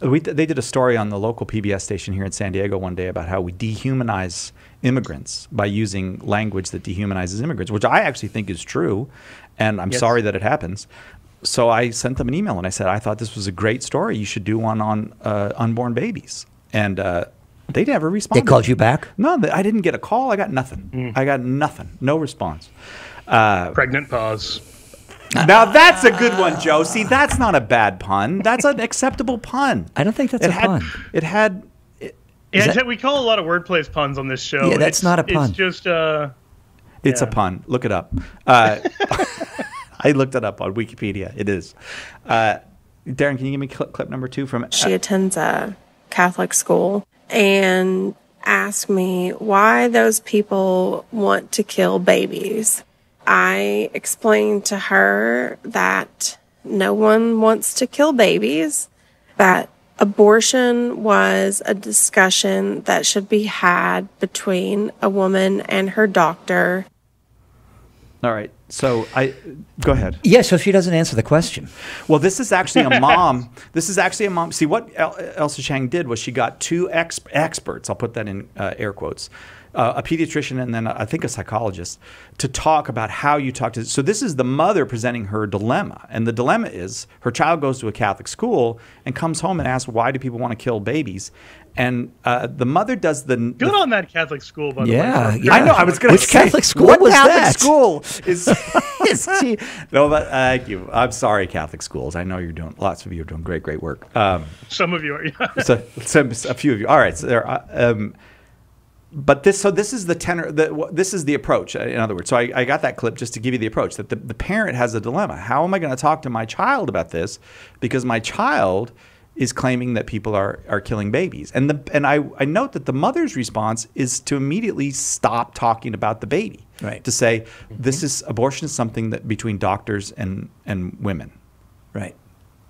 We, they did a story on the local PBS station here in San Diego one day about how we dehumanize immigrants by using language that dehumanizes immigrants, which I actually think is true. And I'm Yes. sorry that it happens. So I sent them an email and I said, I thought this was a great story. You should do one on uh, unborn babies. And uh, they never responded. They called you back? No, I didn't get a call. I got nothing. I got nothing. No response. Uh, Pregnant pause. Now that's a good one, Joe. See, that's not a bad pun. That's an acceptable pun. I don't think that's it a had, pun. It had. Yeah, that- we call a lot of wordplays puns on this show. Yeah, that's It's- not a pun. It's just uh, It's a pun. Look it up. Uh, *laughs* I looked it up on Wikipedia. It is. Uh, Darren, can you give me clip, clip number two from? She attends a Catholic school and asked me why those people want to kill babies. I explained to her that no one wants to kill babies, that abortion was a discussion that should be had between a woman and her doctor. All right. So I go ahead. Yeah, so she doesn't answer the question. Well, this is actually a *laughs* mom. this is actually a mom. See, what El- Ailsa Chang did was she got two ex- experts, I'll put that in uh, air quotes, uh, a pediatrician and then I think a psychologist, to talk about how you talk to. So this is the mother presenting her dilemma. And the dilemma is her child goes to a Catholic school and comes home and asks, why do people want to kill babies? And uh, the mother does the. good on that Catholic school, by the Yeah, way. yeah. I know. I was going to Which say, Catholic school what was Catholic that? school is? *laughs* is she? No, but thank you. I'm sorry, Catholic schools. I know you're doing. Lots of you are doing great, great work. Um, Some of you are. Yeah. so, some, a few of you. All right. So there. are, Um, but this, so this is the tenor. The, this is the approach. uh, In other words, so I, I got that clip just to give you the approach that the, the parent has a dilemma. How am I going to talk to my child about this? Because my child is claiming that people are are killing babies, and the and I I note that the mother's response is to immediately stop talking about the baby. Right. To say this is abortion is something that between doctors and and women. Right.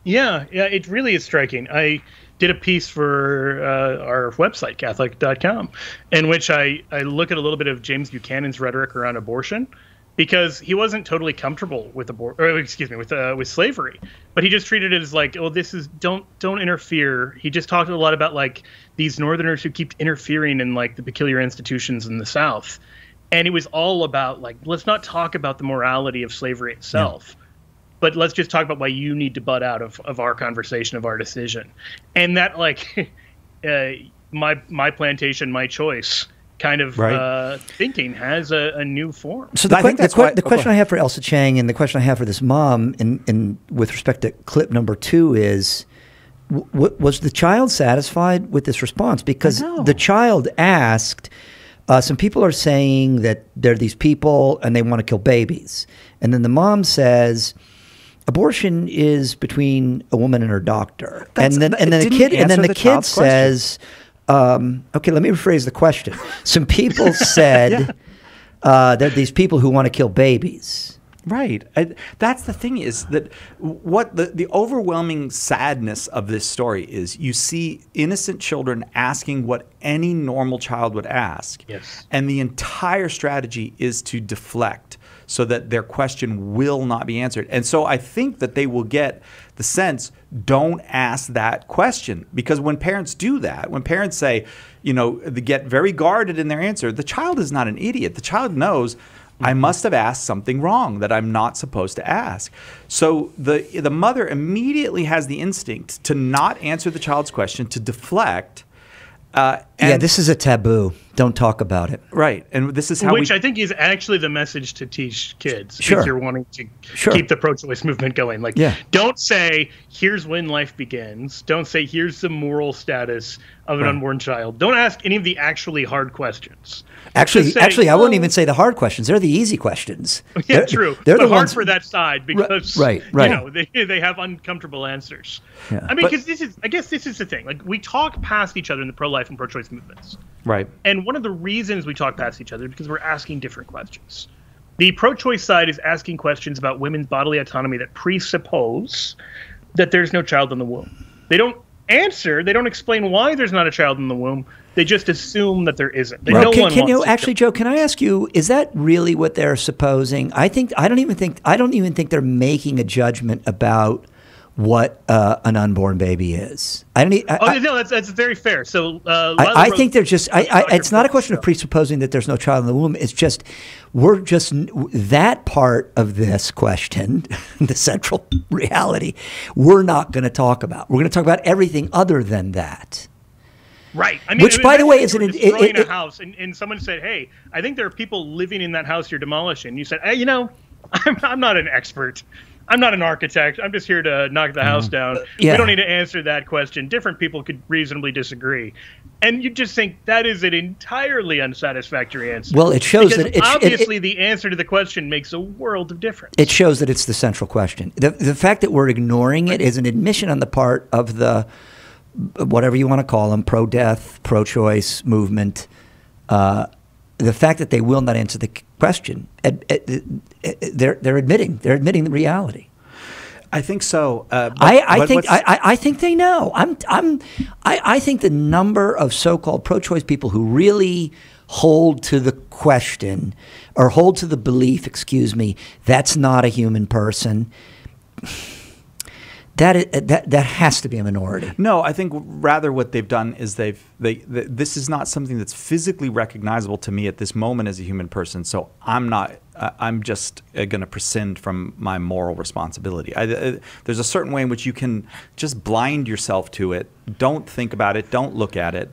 Yeah, yeah, it really is striking. I did a piece for uh, our website, Catholic.com, in which I, I look at a little bit of James Buchanan's rhetoric around abortion because he wasn't totally comfortable with abor- or excuse me, with uh, with slavery, but he just treated it as like, oh, this is don't don't interfere. He just talked a lot about like these Northerners who keep interfering in like the peculiar institutions in the South, and it was all about like let's not talk about the morality of slavery itself but let's just talk about why you need to butt out of, of our conversation of our decision and that like *laughs* uh, my my plantation my choice kind of Right. uh, thinking has a, a new form So the, I que- think the, that's que- why- the oh, go question I have for Ailsa Chang and the question I have for this mom, in, in with respect to clip number two, is w- w- was the child satisfied with this response? Because the child asked. Uh, some people are saying that there are these people and they want to kill babies, and then the mom says, "Abortion is between a woman and her doctor." That's- and then and then the kid and then the, the kid says, um, "Okay, let me rephrase the question." Some people *laughs* said Yeah. uh, that these people who want to kill babies. Right. I, that's the thing is that what the, the overwhelming sadness of this story is you see innocent children asking what any normal child would ask. Yes. And the entire strategy is to deflect so that their question will not be answered. And so I think that they will get the sense don't ask that question because when parents do that, when parents say, you know, they get very guarded in their answer, the child is not an idiot. The child knows I mm-hmm. must have asked something wrong that I'm not supposed to ask. So the the mother immediately has the instinct to not answer the child's question, to deflect. Uh, and, yeah, this is a taboo. Don't talk about it. right, and this is how which we. I think is actually the message to teach kids Sure. if you're wanting to Sure. keep the pro-choice movement going. Like, Yeah. don't say here's when life begins. Don't say here's the moral status of an unborn child. Don't ask any of the actually hard questions. Actually, say, actually, I wouldn't "Oh, even say the hard questions. They're the easy questions. *laughs* Yeah, They're- true. They're but the hard ones for that side because right, right. you know they, they have uncomfortable answers. Yeah. I mean, because this is I guess this is the thing. Like we talk past each other in the pro-life and pro-choice movements. Right. And one of the reasons we talk past each other is because we're asking different questions. The pro-choice side is asking questions about women's bodily autonomy that presuppose that there's no child in the womb. They don't answer. They don't explain why there's not a child in the womb. They just assume that there isn't. Well, no can, one can you actually, Joe? Can I ask you? Is that really what they're supposing? I think I don't even think I don't even think they're making a judgment about what uh, an unborn baby is. I don't. e- I, Oh no, that's that's very fair. So uh, I, I think they're just. I, I, it's not a question of presupposing that there's no child in the womb. It's just we're just that part of this question, *laughs* the central *laughs* reality. We're not going to talk about. We're going to talk about everything other than that. Right. I mean, Which, I mean, by the way, is an- destroying it- it- a house, and, and someone said, "Hey, I think there are people living in that house you're demolishing." You said, hey, "You know, *laughs* I'm, I'm not an expert. I'm not an architect. I'm just here to knock the house down. Mm-hmm. yeah. We don't need to answer that question. Different people could reasonably disagree." And you just think that is an entirely unsatisfactory answer. Well, it shows Because that it- it- obviously the answer to the question makes a world of difference. It shows that it's the central question. The, the fact that we're ignoring it is an admission on the part of the, whatever you want to call them, pro death, pro choice movement. Uh, the fact that they will not answer the question, ad, ad- ad- they're, they're admitting, they're admitting the reality. I think so. Uh, but- I, I think I, I- I think they know. I'm I'm I, I think the number of so-called pro-choice people who really hold to the question or hold to the belief, excuse me, that's not a human person. That is, that that has to be a minority. No, I think rather what they've done is they've they, th this is not something that's physically recognizable to me at this moment as a human person. So I'm not. I'm just uh, going to prescind from my moral responsibility. I, uh, there's a certain way in which you can just blind yourself to it. Don't think about it. Don't look at it.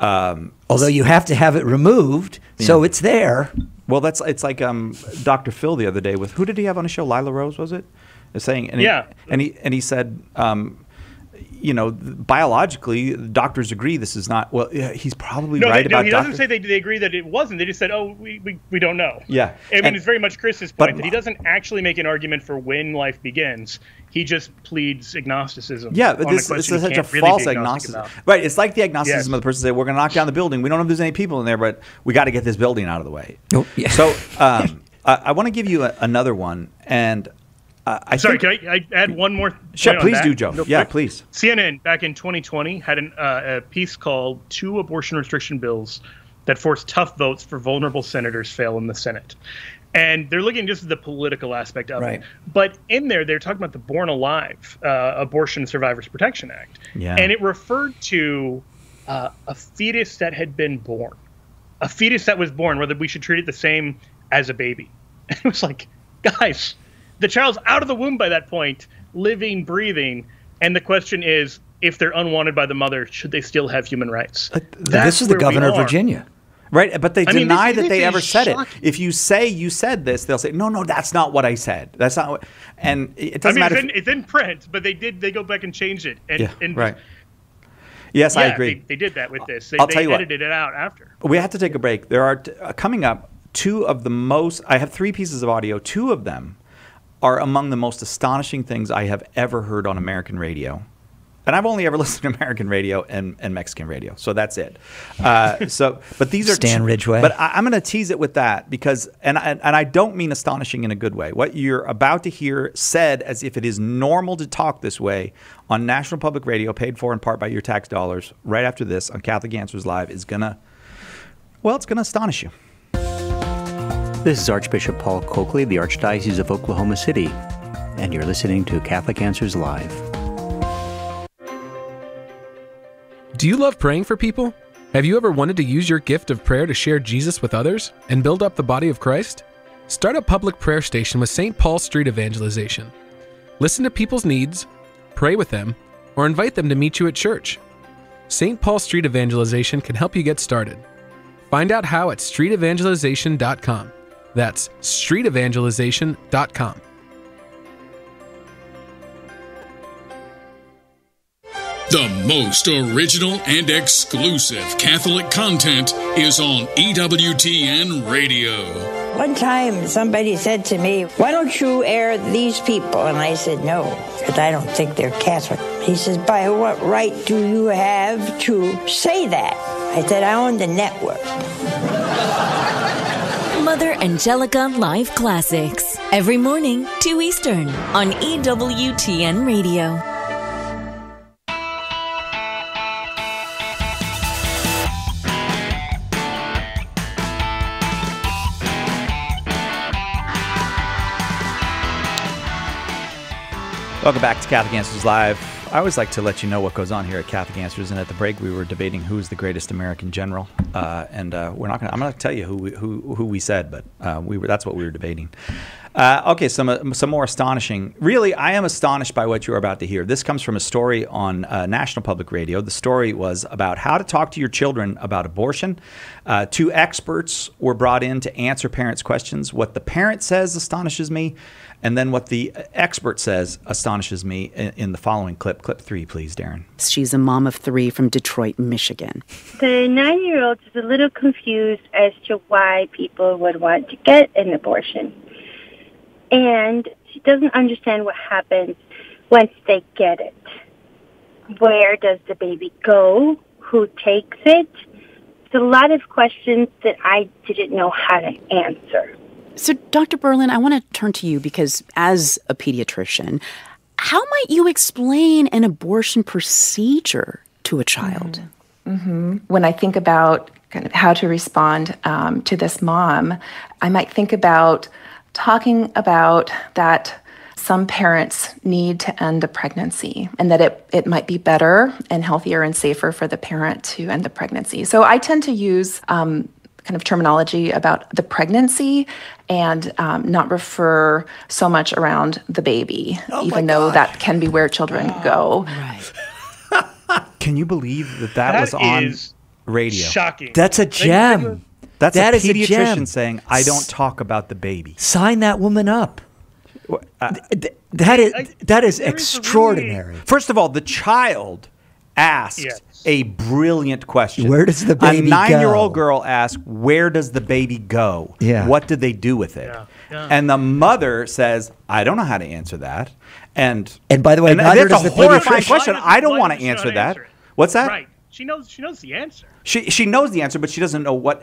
Um, Although you have to have it removed, so it's there. Well, that's it's like um, Dr. Phil the other day with who did he have on his show? Lila Rose was it? Was saying and he, and he and he said. Um, you know, biologically, doctors agree this is not. Well, he's probably no, right they, no, about he doctor- doesn't say they, they agree that it wasn't. They just said, "Oh, we, we, we don't know." Yeah, I mean, and- it's very much Chris's but point that he doesn't actually make an argument for when life begins. He just pleads agnosticism. Yeah, but this, this is such a really false agnostic agnosticism. about. Right. It's like the agnosticism Yes. of the person say, we're going to knock down the building. We don't know if there's any people in there, but we got to get this building out of the way. Oh, yeah. So um, *laughs* I, I want to give you a, another one. And uh, I Sorry, think, can I, I add one more? Sure, please do, Joe. Yeah, quick? please. CNN back in 2020 had an, uh, a piece called Two Abortion Restriction Bills That Force Tough Votes for Vulnerable Senators Fail in the Senate. And they're looking just at the political aspect of Right. it. But in there, they're talking about the Born Alive uh, Abortion Survivors Protection Act. Yeah. And it referred to uh, a fetus that had been born, a fetus that was born, whether we should treat it the same as a baby. And *laughs* it was like, guys, the child's out of the womb by that point, living, breathing. And the question is, if they're unwanted by the mother, should they still have human rights? Uh, this is the governor of. Virginia. Right, but they I mean, deny this- that they ever said it. If you say you said this, they'll say, "No, no, that's not what I said. That's not." What, and it doesn't mean, matter. it's in, it's in print, but they did. They go back and change it. And, yeah, and right. Yes, I agree. They, they did that with this. They, I'll they tell you what. edited it out after. We have to take a break. There are t- uh, coming up two of the most. I have three pieces of audio. Two of them are among the most astonishing things I have ever heard on American radio. And I've only ever *laughs* listened to American radio and, and Mexican radio, so that's it. Uh, so, but these are Stan Ridgway. But I, I'm going to tease it with that because, and I, and I don't mean astonishing in a good way. What you're about to hear said as if it is normal to talk this way on National Public Radio, paid for in part by your tax dollars, right after this on Catholic Answers Live, is going to, well, it's going to astonish you. This is Archbishop Paul Coakley, the Archdiocese of Oklahoma City, and you're listening to Catholic Answers Live. Do you love praying for people? Have you ever wanted to use your gift of prayer to share Jesus with others and build up the body of Christ? Start a public prayer station with St. Paul Street Evangelization. Listen to people's needs, pray with them, or invite them to meet you at church. St. Paul Street Evangelization can help you get started. Find out how at streetevangelization.com. That's streetevangelization.com. The most original and exclusive Catholic content is on E EWTN Radio. One time somebody said to me, Why don't you air these people? And I said, No, because I don't think they're Catholic. He says, By what right do you have to say that? I said, I own the network. Mother Angelica Live Classics. Every morning, 2 Eastern, on EWTN Radio. Welcome back to Catholic Answers Live. I always like to let you know what goes on here at Catholic Answers. And at the break, we were debating who's the greatest American general, uh, and uh, we're not. Gonna, I'm not going to tell you who we, who who we said, but uh, we were. That's what we were debating. Uh, okay, some uh, some more astonishing. Really, I am astonished by what you are about to hear. This comes from a story on uh, National Public Radio. The story was about how to talk to your children about abortion. Two experts were brought in to answer parents' questions. What the parent says astonishes me, and then what the expert says astonishes me in, in the following clip. Clip three, please, Darren. She's a mom of three from Detroit, Michigan. The nine year old is a little confused as to why people would want to get an abortion. And she doesn't understand what happens once they get it. Where does the baby go? Who takes it? It's a lot of questions that I didn't know how to answer. So, Dr. Berlin, I want to turn to you because, as a pediatrician, how might you explain an abortion procedure to a child? hmm When I think about kind of how to respond um, to this mom, I might think about talking about that some parents need to end a pregnancy and that it, it might be better and healthier and safer for the parent to end the pregnancy. So I tend to use um, kind of terminology about the pregnancy and um, not refer so much around the baby, even though that can be where children go. *laughs* Can you believe that that, That was on is radio? shocking. That's a gem. That's That a is a gem. saying, "I don't talk about the baby." Sign that woman up. Uh, Th- that is that is extraordinary. First of all, the child asked Yes. A brilliant question. Where does the baby A nine-year-old go? girl asked, "Where does the baby go? Yeah. What did they do with it?" And the mother says, "I don't know how to answer that." And And by the way, and neither that's a the horrifying question. Why I don't does- want to answer that. answer? What's that? Right. She knows. She knows the answer. She she knows the answer, but she doesn't know what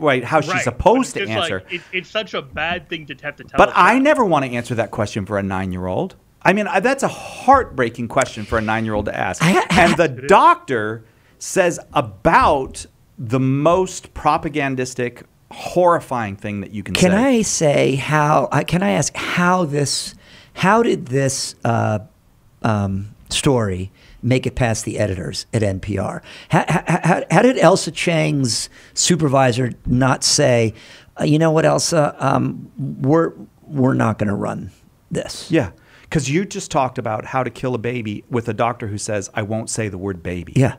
right how she's Right. supposed to it's answer. Like, it, it's such a bad thing to have to tell. But I never want to answer that question for a nine-year-old. I mean, that's a heartbreaking question for a nine-year-old to ask. and the *laughs* doctor says about the most propagandistic, horrifying thing that you can, Can say. Can I say how? uh, Can I ask how this? How did this uh, um, story make it past the editors at NPR? How, how, how, how did Ailsa Chang's supervisor not say, uh, "You know what, Ailsa? Um, we're we're not going to run this." Yeah, because you just talked about how to kill a baby with a doctor who says, "I won't say the word baby." Yeah.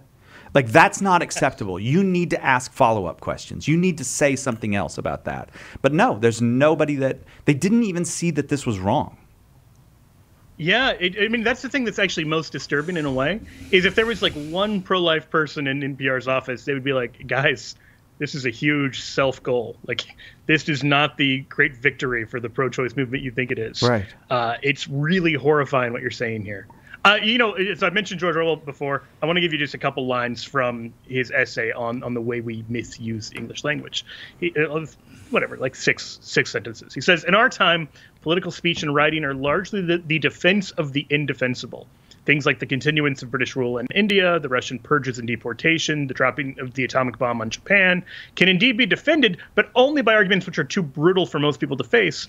Like that's not acceptable. You need to ask follow-up questions. You need to say something else about that. But no, there's nobody that they didn't even see that this was wrong. Yeah, it, I mean that's the thing that's actually most disturbing in a way is if there was like one pro-life person in NPR's office, they would be like, guys, this is a huge self goal. Like this is not the great victory for the pro-choice movement you think it is. Right. Uh, it's really horrifying what you're saying here. Uh, you know, as I mentioned George Orwell before, I want to give you just a couple lines from his essay on on the way we misuse English language. He, uh, of whatever, like six six sentences. He says, "In our time, political speech and writing are largely the, the defense of the indefensible." Things like the continuance of British rule in India, the Russian purges and deportation, the dropping of the atomic bomb on Japan can indeed be defended, but only by arguments which are too brutal for most people to face,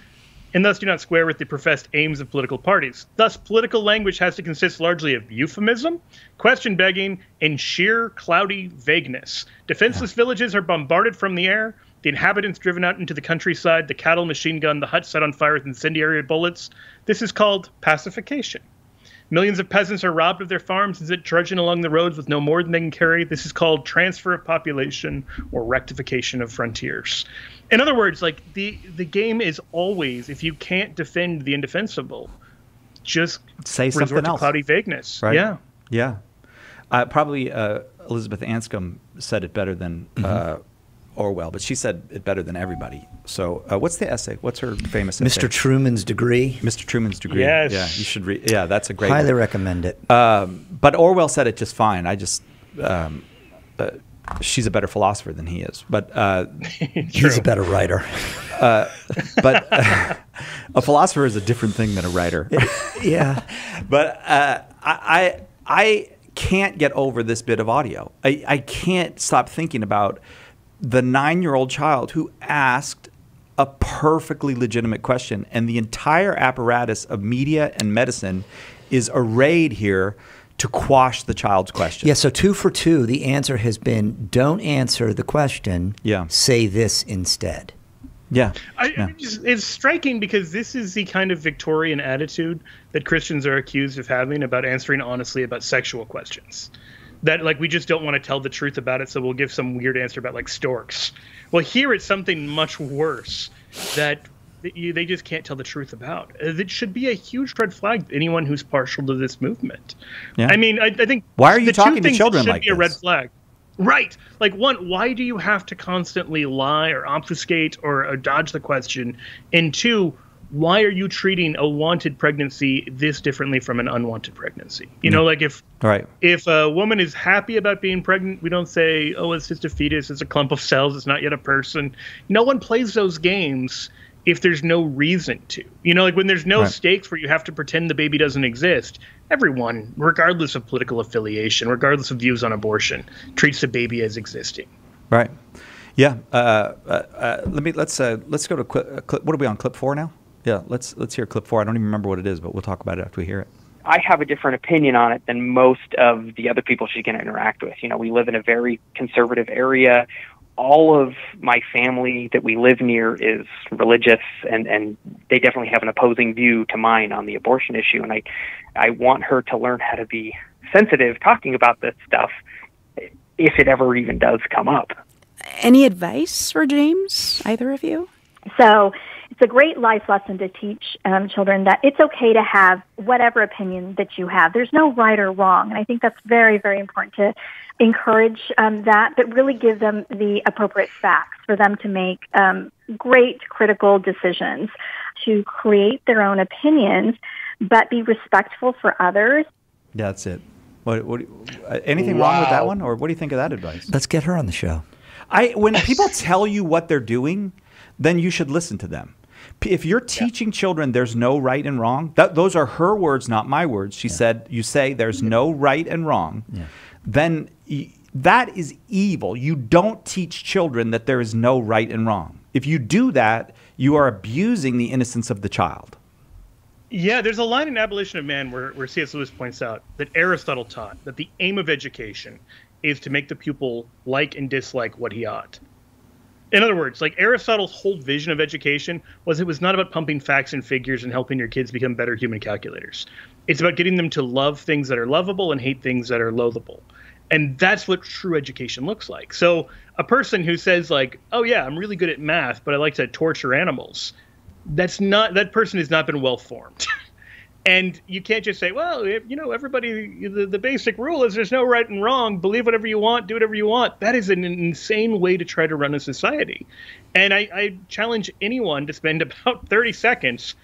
and thus do not square with the professed aims of political parties. Thus, political language has to consist largely of euphemism, question begging, and sheer cloudy vagueness. Defenseless villages are bombarded from the air, the inhabitants driven out into the countryside, the cattle machine gun, the huts set on fire with incendiary bullets. This is called pacification. Millions of peasants are robbed of their farms and sit trudging along the roads with no more than they can carry. This is called transfer of population or rectification of frontiers. In other words, like the the game is always if you can't defend the indefensible, just Say resort something to else. cloudy vagueness. Right? Yeah. Yeah. Uh, probably uh, Elizabeth Anscombe said it better than uh, Orwell, but she said it better than everybody. So, uh, what's the essay? What's her famous essay? Mr. Truman's degree. Mr. Truman's degree. Yes. Yeah, you should read. Yeah, that's a great. Highly one. recommend it. Um, but Orwell said it just fine. I just, um, uh, she's a better philosopher than he is. But uh, *laughs* He's a better writer. *laughs* uh, but *laughs* a philosopher is a different thing than a writer. yeah. but uh, I, I I can't get over this bit of audio. I, I can't stop thinking about the nine year old child who asked a perfectly legitimate question, and the entire apparatus of media and medicine is arrayed here to quash the child's question. Yeah, so two for two, the answer has been don't answer the question. Yeah. Say this instead. Yeah. I, it's, it's striking because this is the kind of Victorian attitude that Christians are accused of having about answering honestly about sexual questions. That like we just don't want to tell the truth about it, so we'll give some weird answer about like storks. Well, here it's something much worse that you, they just can't tell the truth about. Uh, It should be a huge red flag to anyone who's partial to this movement. Yeah. I mean, I, I think Why are you talking to children should like be a red flag. Right. Like one, why do you have to constantly lie or obfuscate or, uh dodge the question? And two, why are you treating a wanted pregnancy this differently from an unwanted pregnancy? You know, like if Right. if a woman is happy about being pregnant, we don't say, "Oh, it's just a fetus, it's a clump of cells, it's not yet a person." No one plays those games if there's no reason to. You know, like when there's no Right. stakes where you have to pretend the baby doesn't exist. Everyone, regardless of political affiliation, regardless of views on abortion, treats the baby as existing. Right. Yeah. Uh, uh, uh, let me let's uh, let's go to clip, uh, clip. What are we on? Clip four now? Yeah. Let's let's hear clip four. I don't even remember what it is, but we'll talk about it after we hear it. I have a different opinion on it than most of the other people she's going to interact with. You know, we live in a very conservative area. All of my family that we live near is religious, and and they definitely have an opposing view to mine on the abortion issue. And I, I want her to learn how to be sensitive talking about this stuff, if it ever even does come up. Any advice for James, either of you? So it's a great life lesson to teach um, children that it's okay to have whatever opinion that you have. There's no right or wrong. And I think that's very, very important to encourage um, that, but really give them the appropriate facts for them to make um, great critical decisions, to create their own opinions, but be respectful for others. Yeah, that's it. What, what, anything wrong with that one, or what do you think of that advice? Let's get her on the show. I when people tell you what they're doing, then you should listen to them. P- If you're teaching children there's no right and wrong, that, those are her words, not my words. She said, "You say there's no right and wrong." Then that is evil. You don't teach children that there is no right and wrong. If you do that, you are abusing the innocence of the child. Yeah, there's a line in Abolition of Man where, where C.S. Lewis points out that Aristotle taught that the aim of education is to make the pupil like and dislike what he ought. In other words, like Aristotle's whole vision of education was it was not about pumping facts and figures and helping your kids become better human calculators. It's about getting them to love things that are lovable and hate things that are loathable. And that's what true education looks like. So a person who says like, "Oh yeah, I'm really good at math, but I like to torture animals." That's not that person has not been well formed. *laughs* And you can't just say, well, you know, everybody, the, the basic rule is there's no right and wrong. Believe whatever you want, do whatever you want. That is an insane way to try to run a society. And I, I challenge anyone to spend *laughs* about 30 seconds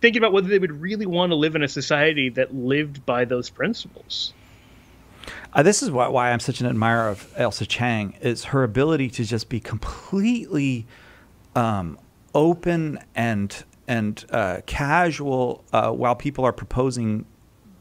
thinking about whether they would really want to live in a society that lived by those principles. Uh, this is why, why I'm such an admirer of Ailsa Chang is her ability to just be completely um, open and and uh, casual uh, while people are proposing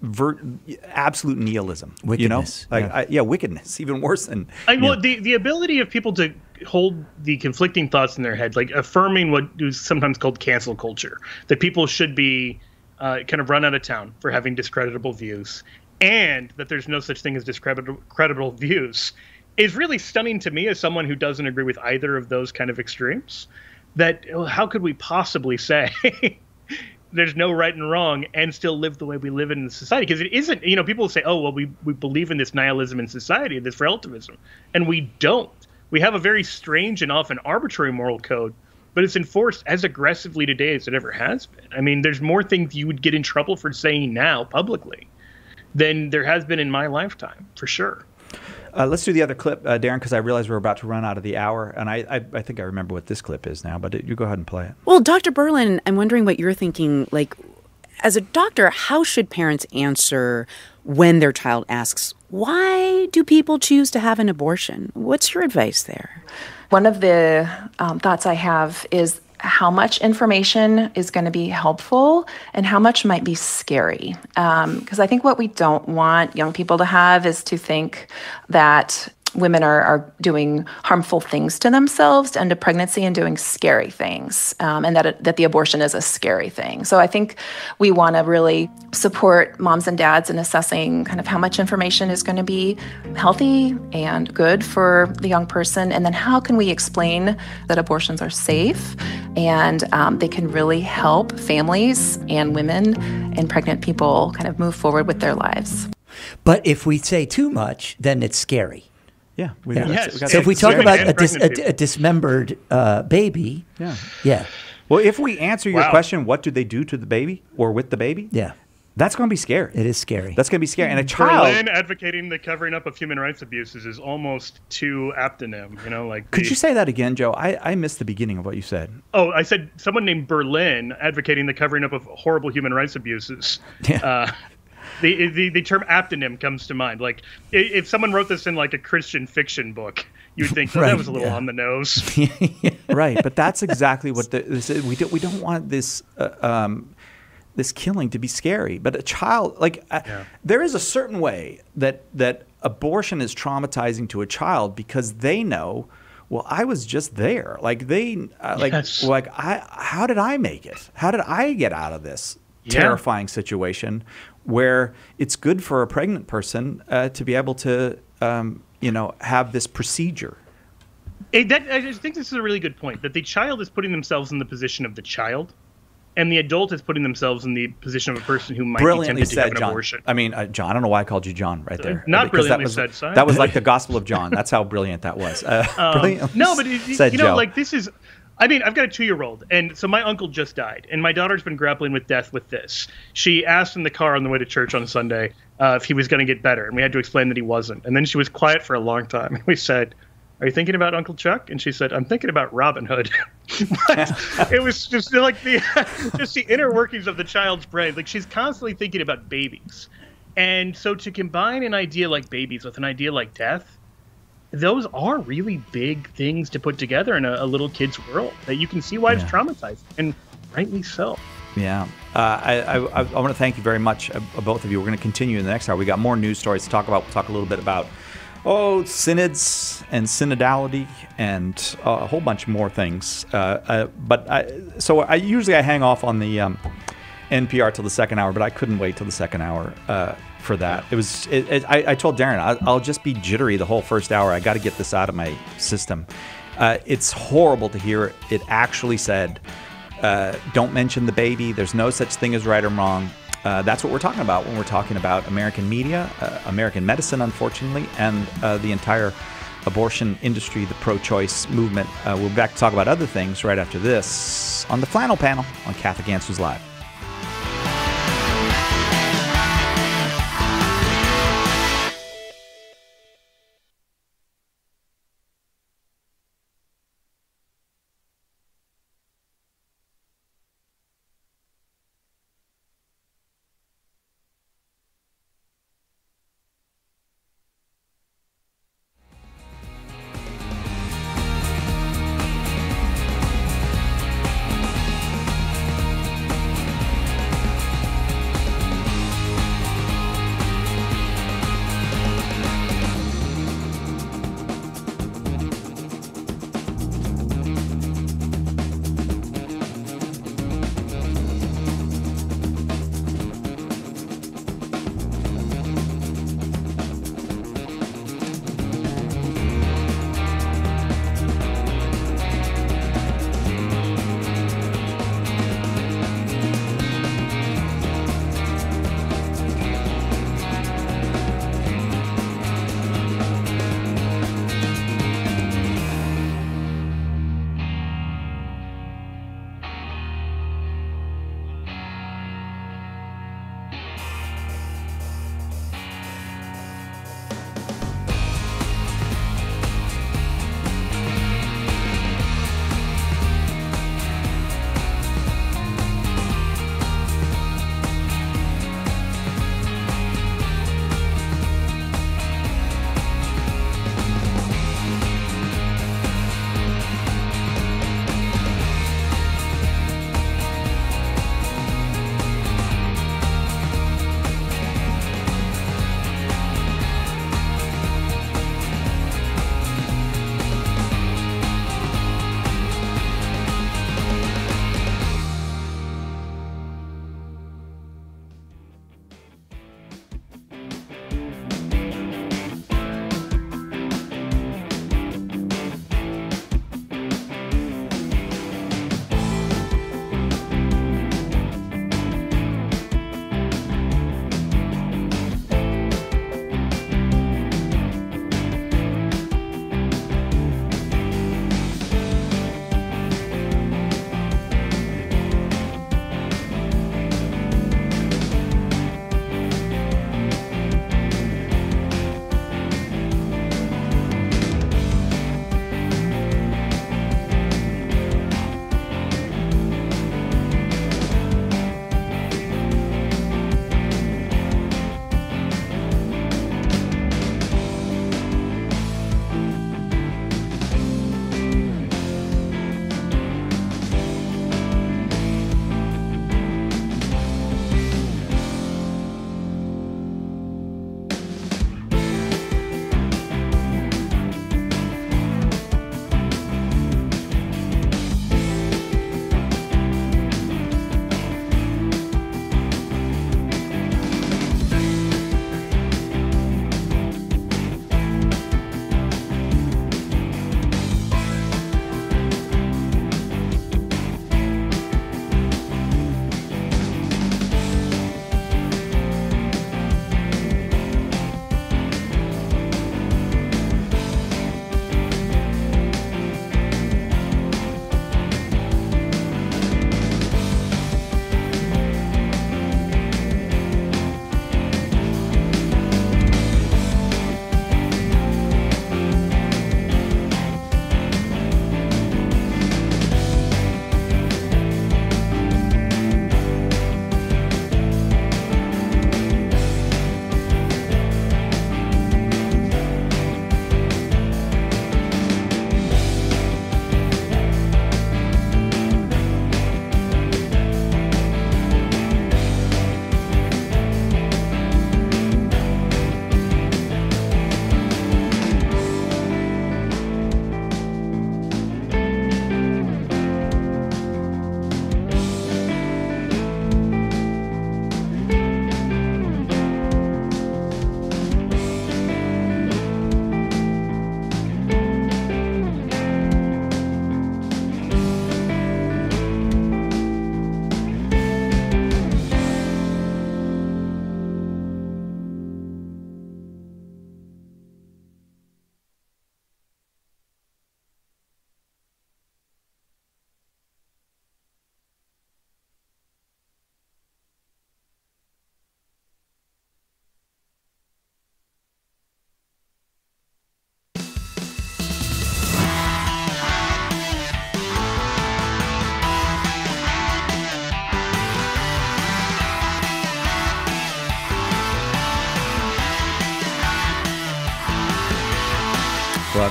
ver- absolute nihilism. Wickedness, You know, like yeah. I, yeah, wickedness, *laughs* even worse than. I, well, know. the, the ability of people to hold the conflicting thoughts in their head, like affirming what is sometimes called cancel culture, that people should be uh, kind of run out of town for having discreditable views, and that there's no such thing as discreditable credible views, is really stunning to me as someone who doesn't agree with either of those kind of extremes. That how could we possibly say *laughs* there's no right and wrong and still live the way we live in society? Because it isn't you know people say oh well we, we believe in this nihilism in society this relativism and we don't. We have a very strange and often arbitrary moral code but it's enforced as aggressively today as it ever has been. I mean there's more things you would get in trouble for saying now publicly than there has been in my lifetime for sure Uh, let's do the other clip, uh, Darren, because I realize we're about to run out of the hour, and I, I, I think I remember what this clip is now. But it, you go ahead and play it. Well, Dr. Berlin, I'm wondering what you're thinking. Like, as a doctor, how should parents answer when their child asks, Why do people choose to have an abortion? What's your advice there? One of the um, thoughts I have is how much information is going to be helpful and how much might be scary. Um, because I think what we don't want young people to have is to think that women are, are doing harmful things to themselves and to pregnancy and doing scary things um, and that, that the abortion is a scary thing. So i think we want to really support moms and dads in assessing kind of how much information is going to be healthy and good for the young person and then how can we explain that abortions are safe and um, they can really help families and women and pregnant people kind of move forward with their lives. But if we say too much then it's scary yeah. We yeah. Yes, so if we talk about a, dis, a, a dismembered uh, baby, yeah, yeah. Well, if we answer your wow. question, what do they do to the baby or with the baby? Yeah. That's going to be scary. It is scary. That's going to be scary. And a child. Berlin advocating the covering up of human rights abuses is almost too aptonym. You know, like. Could the, you say that again, Joe? I, I missed the beginning of what you said. Oh, I said someone named Berlin advocating the covering up of horrible human rights abuses. Yeah. Uh, the, the the term aptonym comes to mind. Like if someone wrote this in like a Christian fiction book, you'd think oh, right, that was a little yeah. on the nose. *laughs* right, but that's exactly what the, this is. we do, we don't want this. Uh, um, this killing to be scary, but a child like uh, yeah. there is a certain way that that abortion is traumatizing to a child because they know well i was just there like they uh, like yes. like i how did i make it how did i get out of this yeah. terrifying situation where it's good for a pregnant person uh, to be able to, um, you know, have this procedure. Hey, that, I think this is a really good point that the child is putting themselves in the position of the child, and the adult is putting themselves in the position of a person who might brilliantly be tempted said, to have an John. abortion. I mean, uh, John. I don't know why I called you John right there. Not because brilliantly that was, said, That was like the Gospel of John. That's how brilliant that was. Uh, *laughs* um, no, but it, said you know, Joe. like this is I mean, I've got a two year old, and so my uncle just died, and my daughter's been grappling with death with this. She asked in the car on the way to church on Sunday uh, if he was going to get better, and we had to explain that he wasn't. And then she was quiet for a long time, and we said, Are you thinking about Uncle Chuck? And she said, I'm thinking about Robin Hood. *laughs* *laughs* it was just like the *laughs* just the inner workings of the child's brain. Like she's constantly thinking about babies. And so to combine an idea like babies with an idea like death, those are really big things to put together in a, a little kid's world that you can see why yeah. it's traumatized and rightly so. Yeah, uh, I, I, I, want to thank you very much, uh, both of you. We're going to continue in the next hour. We got more news stories to talk about. We'll talk a little bit about oh synods and synodality and uh, a whole bunch more things. Uh, uh, but I, so I usually I hang off on the um, NPR till the second hour, but I couldn't wait till the second hour uh, for that. It was. It, it, I, I, told Darren I, will just be jittery the whole first hour. I got to get this out of my system. Uh, it's horrible to hear it actually said. Uh, don't mention the baby. There's no such thing as right or wrong. Uh, that's what we're talking about when we're talking about American media, uh, American medicine, unfortunately, and uh, the entire abortion industry, the pro-choice movement. Uh, we'll be back to talk about other things right after this on the Flannel Panel on Catholic Answers Live.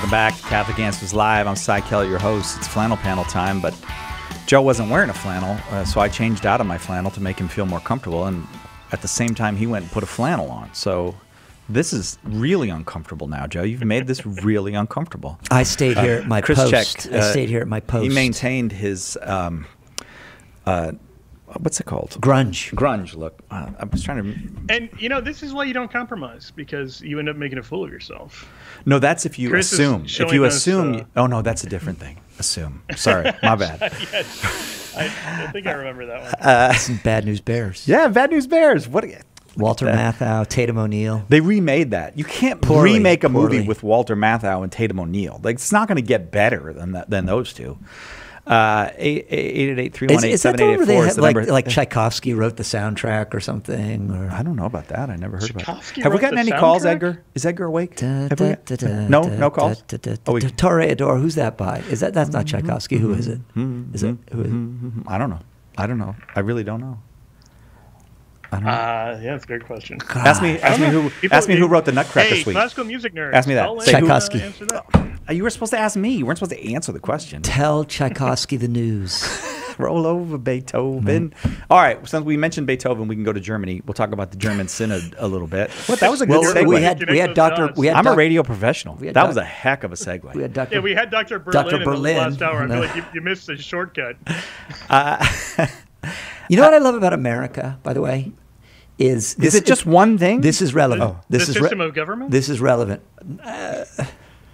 Welcome back Catholic Answers Live. I'm Cy Kellett, your host. It's flannel panel time, but Joe wasn't wearing a flannel, uh, so I changed out of my flannel to make him feel more comfortable. And at the same time, he went and put a flannel on. So this is really uncomfortable now, Joe. You've made this really uncomfortable. I stayed here at my Chris post. checked. I stayed here at my post. He maintained his. Um, uh, what's it called? Grunge. Grunge look. Uh, I was trying to. And you know, this is why you don't compromise because you end up making a fool of yourself. No, that's if you Chris assume. If showing you us, assume. uh, oh no, that's a different thing. Assume. Sorry, *laughs* my bad. yes, I, I think I remember that one. Uh, *laughs* Some bad news bears. Yeah, Bad News Bears. What? Walter that. Matthau, Tatum O'Neal. They remade that. You can't Poorly, remake a movie with Walter Matthau and Tatum O'Neal. Like it's not going to get better than that, than those two. Uh, eight eight eight three Is, one eight is the eight one eight where they four. had, like, like Tchaikovsky wrote the soundtrack or something? Or I don't know about that. I never heard about. Tchaikovsky It. Have we wrote gotten the any calls. Edgar? Is Edgar awake? Have we got- Da, da, no, no calls. da, da, da, Oh, we- da, Toreador. Who's that by? Is that that's not Tchaikovsky? Who is it? Is it who is it? I don't know. I don't know. I really don't know. I don't know. Uh, yeah, that's a great question. ask me. I Ask don't me know. who. People- ask me who wrote the Nutcracker hey, Suite. classical music nerds. Ask me that. call in Say who- uh, Tchaikovsky. answer that. Uh, You were supposed to ask me. You weren't supposed to answer the question. Tell Tchaikovsky the news. *laughs* Roll over Beethoven. All right. Since we mentioned Beethoven, we can go to Germany. We'll talk about the German Synod a little bit. What? That was a good Well, segue. we had we had Doctor. We had I'm a radio professional. we had That doc- was a heck of a segue. We had Doctor. Yeah, we had Dr. Berlin, Dr. in Berlin. the last hour. I feel like you, you missed a shortcut. *laughs* *laughs* You know what I love about America, by the way, is this, Is it just one thing? This is relevant. Oh. This the is re- system of government? This is relevant. Uh,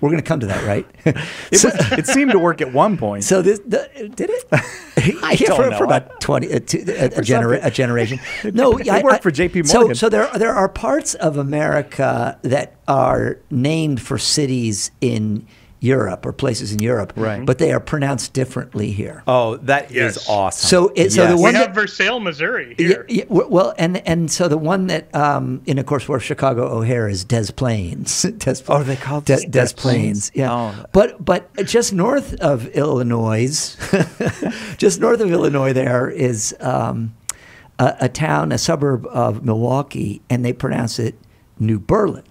we're going to come to that, right? *laughs* It, was, it seemed to work at one point. So this the, did it? *laughs* I *laughs* Yeah, don't for, know. for about twenty uh, a, a, a, genera- a generation. No, It I- worked I- for JP So, Morgan. so there there are parts of America that are named for cities in Europe or places in Europe, Right. But they are pronounced differently here. Oh, that is Yes. awesome. So it- so the Yes. We one have that- Versailles, Missouri here. yeah, w- well, and and so the one that, um, and of course, where Chicago O'Hare is Des Plaines. *laughs* Des, Oh, they call it Des, Des Des Plaines? Plaines. Yeah, Oh. but but just north of Illinois, *laughs* just north of Illinois, there is um, a, a town, a suburb of Milwaukee, and they pronounce it New Berlin.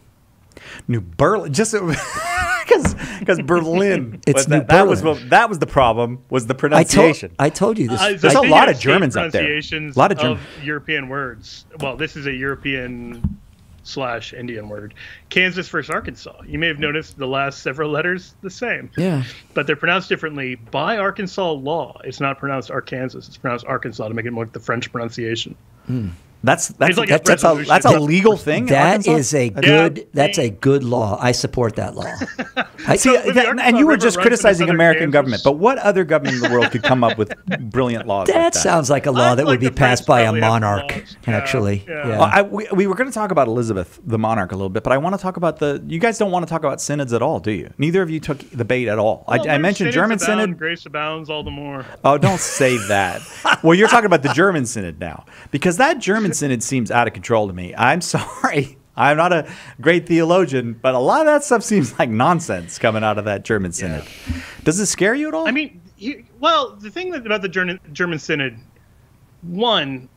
New Berlin, just *laughs* *laughs* because because Berlin. *laughs* It's was New that, that was Berlin. what that was the problem was the I told pronunciation. I told you this. Uh, There's I a think lot of Germans up there. A lot of of European words. Well, this is a European slash Indian word. Kansas versus Arkansas. You may have noticed the last several letters the same. yeah. But they're pronounced differently by Arkansas law. It's not pronounced Arkansas. It's pronounced Arkansas to make it more like the French pronunciation. That's that's like that's, a that's a that's a legal thing. in That Arkansas? is a good. that's a good law. I support that law. *laughs* I See, So, when that- and you were just criticizing American Kansas- government, but what other government in the world could come up with brilliant laws? like That that sounds like a law I that like would be passed by a monarch, laws. Yeah, actually. yeah. Yeah. Well, I, we, we were going to talk about Elizabeth, the monarch, a little bit, but I want to talk about the. You guys don't want to talk about synods at all, do you? Neither of you took the bait at all. Well, I, I mentioned German abound, synod. Grace abounds all the more. Oh, don't say that. *laughs* well, you're talking about the German synod now, because that German synod seems out of control to me. I'm *laughs* sorry. I'm not a great theologian, but a lot of that stuff seems like nonsense coming out of that German synod. Does it scare you at all? I mean, you, well, the thing that, about the German, German Synod, one,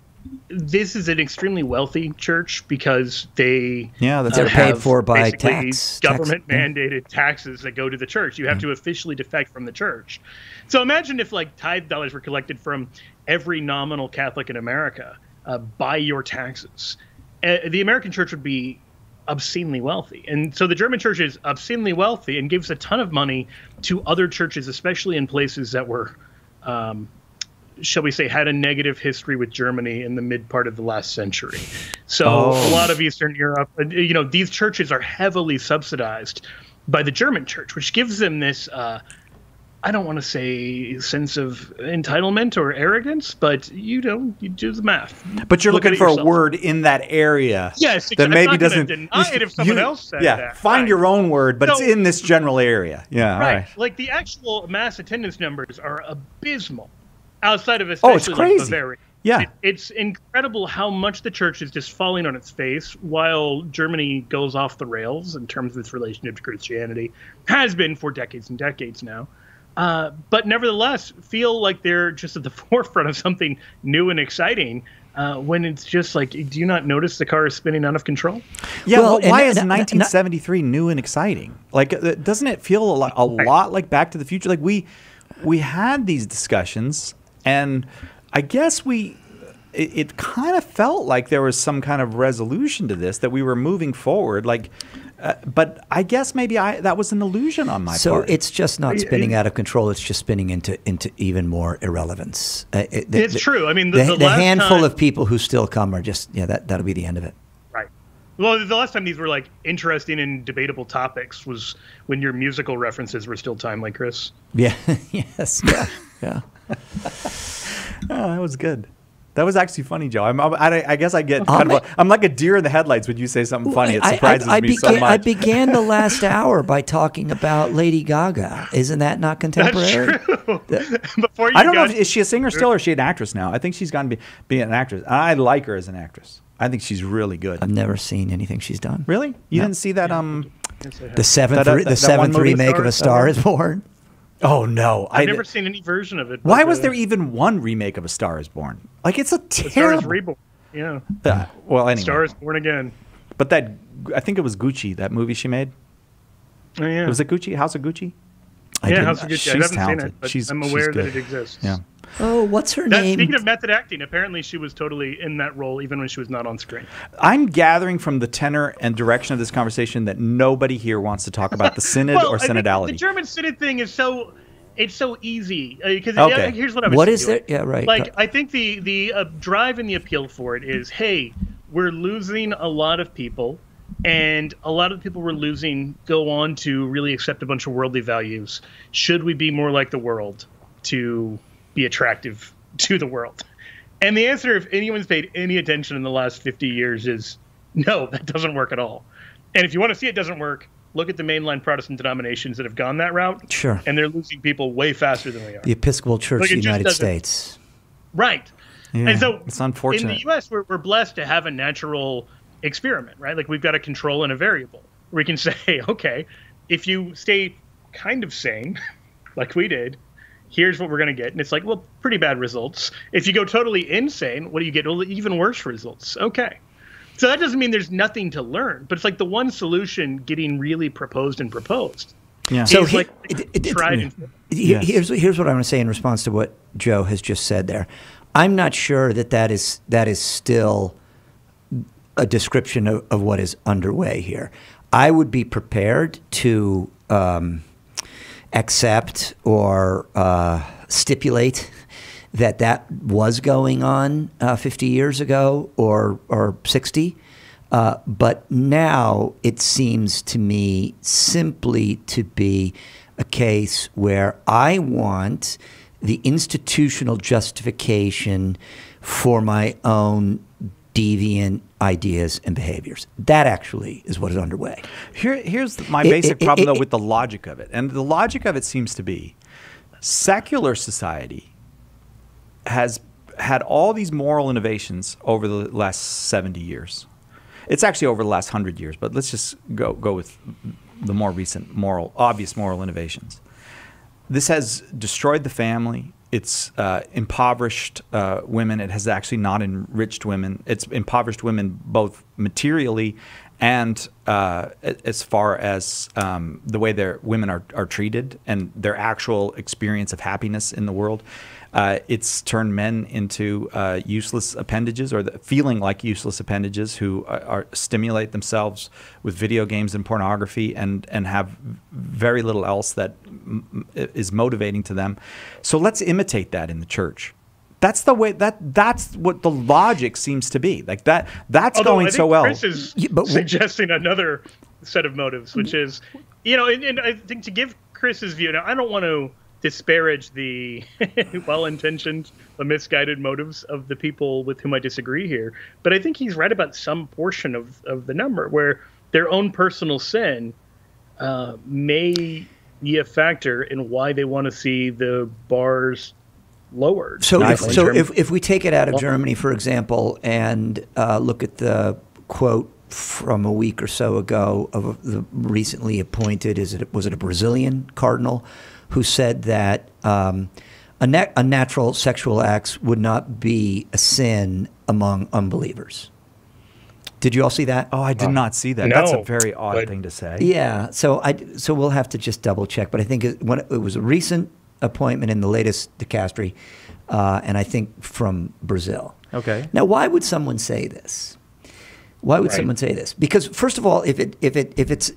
this is an extremely wealthy church because they Yeah, that's uh, They're paid for by tax- tax- government mandated taxes that go to the church. You have to officially defect from the church. So imagine if like tithe dollars were collected from every nominal Catholic in America uh, by your taxes. Uh, the American church would be obscenely wealthy. And so the German church is obscenely wealthy and gives a ton of money to other churches, especially in places that were, um, shall we say, had a negative history with Germany in the mid part of the last century. So Oh. a lot of Eastern Europe, uh, you know, these churches are heavily subsidized by the German church, which gives them this. Uh, I don't want to say sense of entitlement or arrogance, but you know, you do the math. but you're Look looking for a word in that area Yes, that I'm maybe doesn't. deny it if someone else said yeah, that. find Right. your own word, but it's in this general area. Yeah, right. right. Like the actual mass attendance numbers are abysmal outside of especially Oh, it's like. Bavaria. Yeah. It- it's incredible how much the church is just falling on its face while Germany goes off the rails in terms of its relationship to Christianity, has been for decades and decades now. Uh, but nevertheless, feel like they're just at the *laughs* forefront of something new and exciting. uh, when it's just like, do you not notice the car is spinning out of control? Yeah, Well, well, why and- is and- and- 1973 new and exciting? Like, uh, doesn't it feel a lot, a lot like Back to the Future? Like we we had these discussions, and I guess we it, it kind of felt like there was some kind of resolution to this that we were moving forward. Like, uh, but I guess maybe I that was an illusion on my so part. So it's just not spinning out of control. It's just spinning into into even more irrelevance. Uh, it- the- It's the- true. I mean, the- the, the last handful time- of people who still come are just yeah. That that'll be the end of it. Right. Well, the last time these were like interesting and debatable topics was when your musical references were still timely, Chris. Yeah. *laughs* yes. Yeah. Yeah. Oh, *laughs* that was good. That was actually funny, Joe. I'm, I, I guess I get kind of. A, I'm like a deer in the headlights when you say something funny. It I- I- surprises I, me began, so I began the *laughs* last hour by talking about Lady Gaga. Isn't that not contemporary? That's true. *laughs* Before you I don't know. If, is she a singer still, or is she an actress now? I think she's gone to be, be an actress. I like her as an actress. I think she's really good. I've never seen anything she's done. Really? You No. didn't see that? Um, The seventh, that, that, the that one seventh movie, remake of A Star Is Born. Oh no! I've I- never seen any version of it. Why was uh, there even one remake of A Star Is Born? Like it's a A Star is. Reborn? Yeah. Uh, well, anyway. Star is Born again. But that I think it was Gucci that movie she made. Oh, yeah. Was it Gucci? House of Gucci? yeah, didn't- House of Gucci. I She's haven't talented. seen it, but she's, I'm aware that it exists. Yeah. Oh, what's her That, name? speaking of method acting, apparently she was totally in that role even when she was not on screen. I'm gathering from the tenor and direction of this conversation that nobody here wants to talk about the *laughs* synod well, or I think synodality. The German synod thing is so it's so easy because Okay. here's what I was. What is it? yeah, right. Like I think the the uh, drive and the appeal for it is, hey, we're losing a lot of people, and a lot of the people we're losing go on to really accept a bunch of worldly values. Should we be more like the world to be attractive *laughs* to the world? And the answer, if anyone's paid any attention in the last 50 years, is no, *laughs* that doesn't work at all. And if you want to see it doesn't work, look at the mainline Protestant denominations that have gone that route. Sure. And they're losing people way faster than we are. The Episcopal Church Like, of the United States. Right. Yeah, and so it's unfortunate. In the U.S., we're, we're blessed to have a natural experiment, right? Like we've got a control and a variable. We can *laughs* say, okay, if you stay kind of sane, like we did, here's what we're going to get. And it's like, well, pretty bad results. If you go totally insane, what do you get? Well, even worse results. Okay. So that doesn't mean there's nothing to learn, but it's like the one solution getting really proposed and proposed. Yeah. So he- like tried and He- Here's here's what I want to say in response to what Joe has just said there. I'm not sure that that is that is still a description of, of what is underway here. I would be prepared to um, accept or uh, stipulate that that was going on uh, 50 years ago or or 60. Uh, but now it seems to me simply to be a case where I want the institutional justification for my own deviant ideas and behaviors. That actually is what is underway. Here, here's my It- basic it- problem, it- though, it- with the logic of it. And the logic of it seems to be secular society has had all these moral innovations over the last 70 years. It's actually over the last 100 years, but let's just go, go with the more recent moral, obvious moral innovations. This has destroyed the family. It's uh, impoverished uh, women. It has actually not enriched women. It's impoverished women both materially and uh, as far as um, the way their women are, are treated and their actual experience of happiness in the world. Uh, it's turned men into uh, useless appendages, or feeling like useless appendages, who are, are stimulate themselves with video games and pornography, and and have very little else that is motivating to them. So let's imitate that in the church. That's the way that that's what the logic seems to be. Like that that's Although going I think so well. Chris is suggesting another set of motives, which is, you know, and, and I think to give Chris's view. Now, I don't want to disparage the *laughs* well-intentioned but misguided motives of the people with whom I disagree here, but I think he's right about some portion of of the number where their own personal sin uh, may be a factor in why they want to see the bars lowered. So, if, so terms- if, if we take it out of Germany, for example, and uh, look at the quote from a week or so ago of the recently appointed, is it was it a Brazilian cardinal, who said that um, a, na- unnatural sexual acts would not be a sin among unbelievers. Did you all see that? Oh, I did not see that. That's a very odd thing to say. Yeah, so I so we'll have to just double check. But I think it, when it, was a recent appointment in the latest dicastery, uh, and I think from Brazil. Okay. Now, why would someone say this? Why would Right. someone say this? Because first of all, if it if it if it's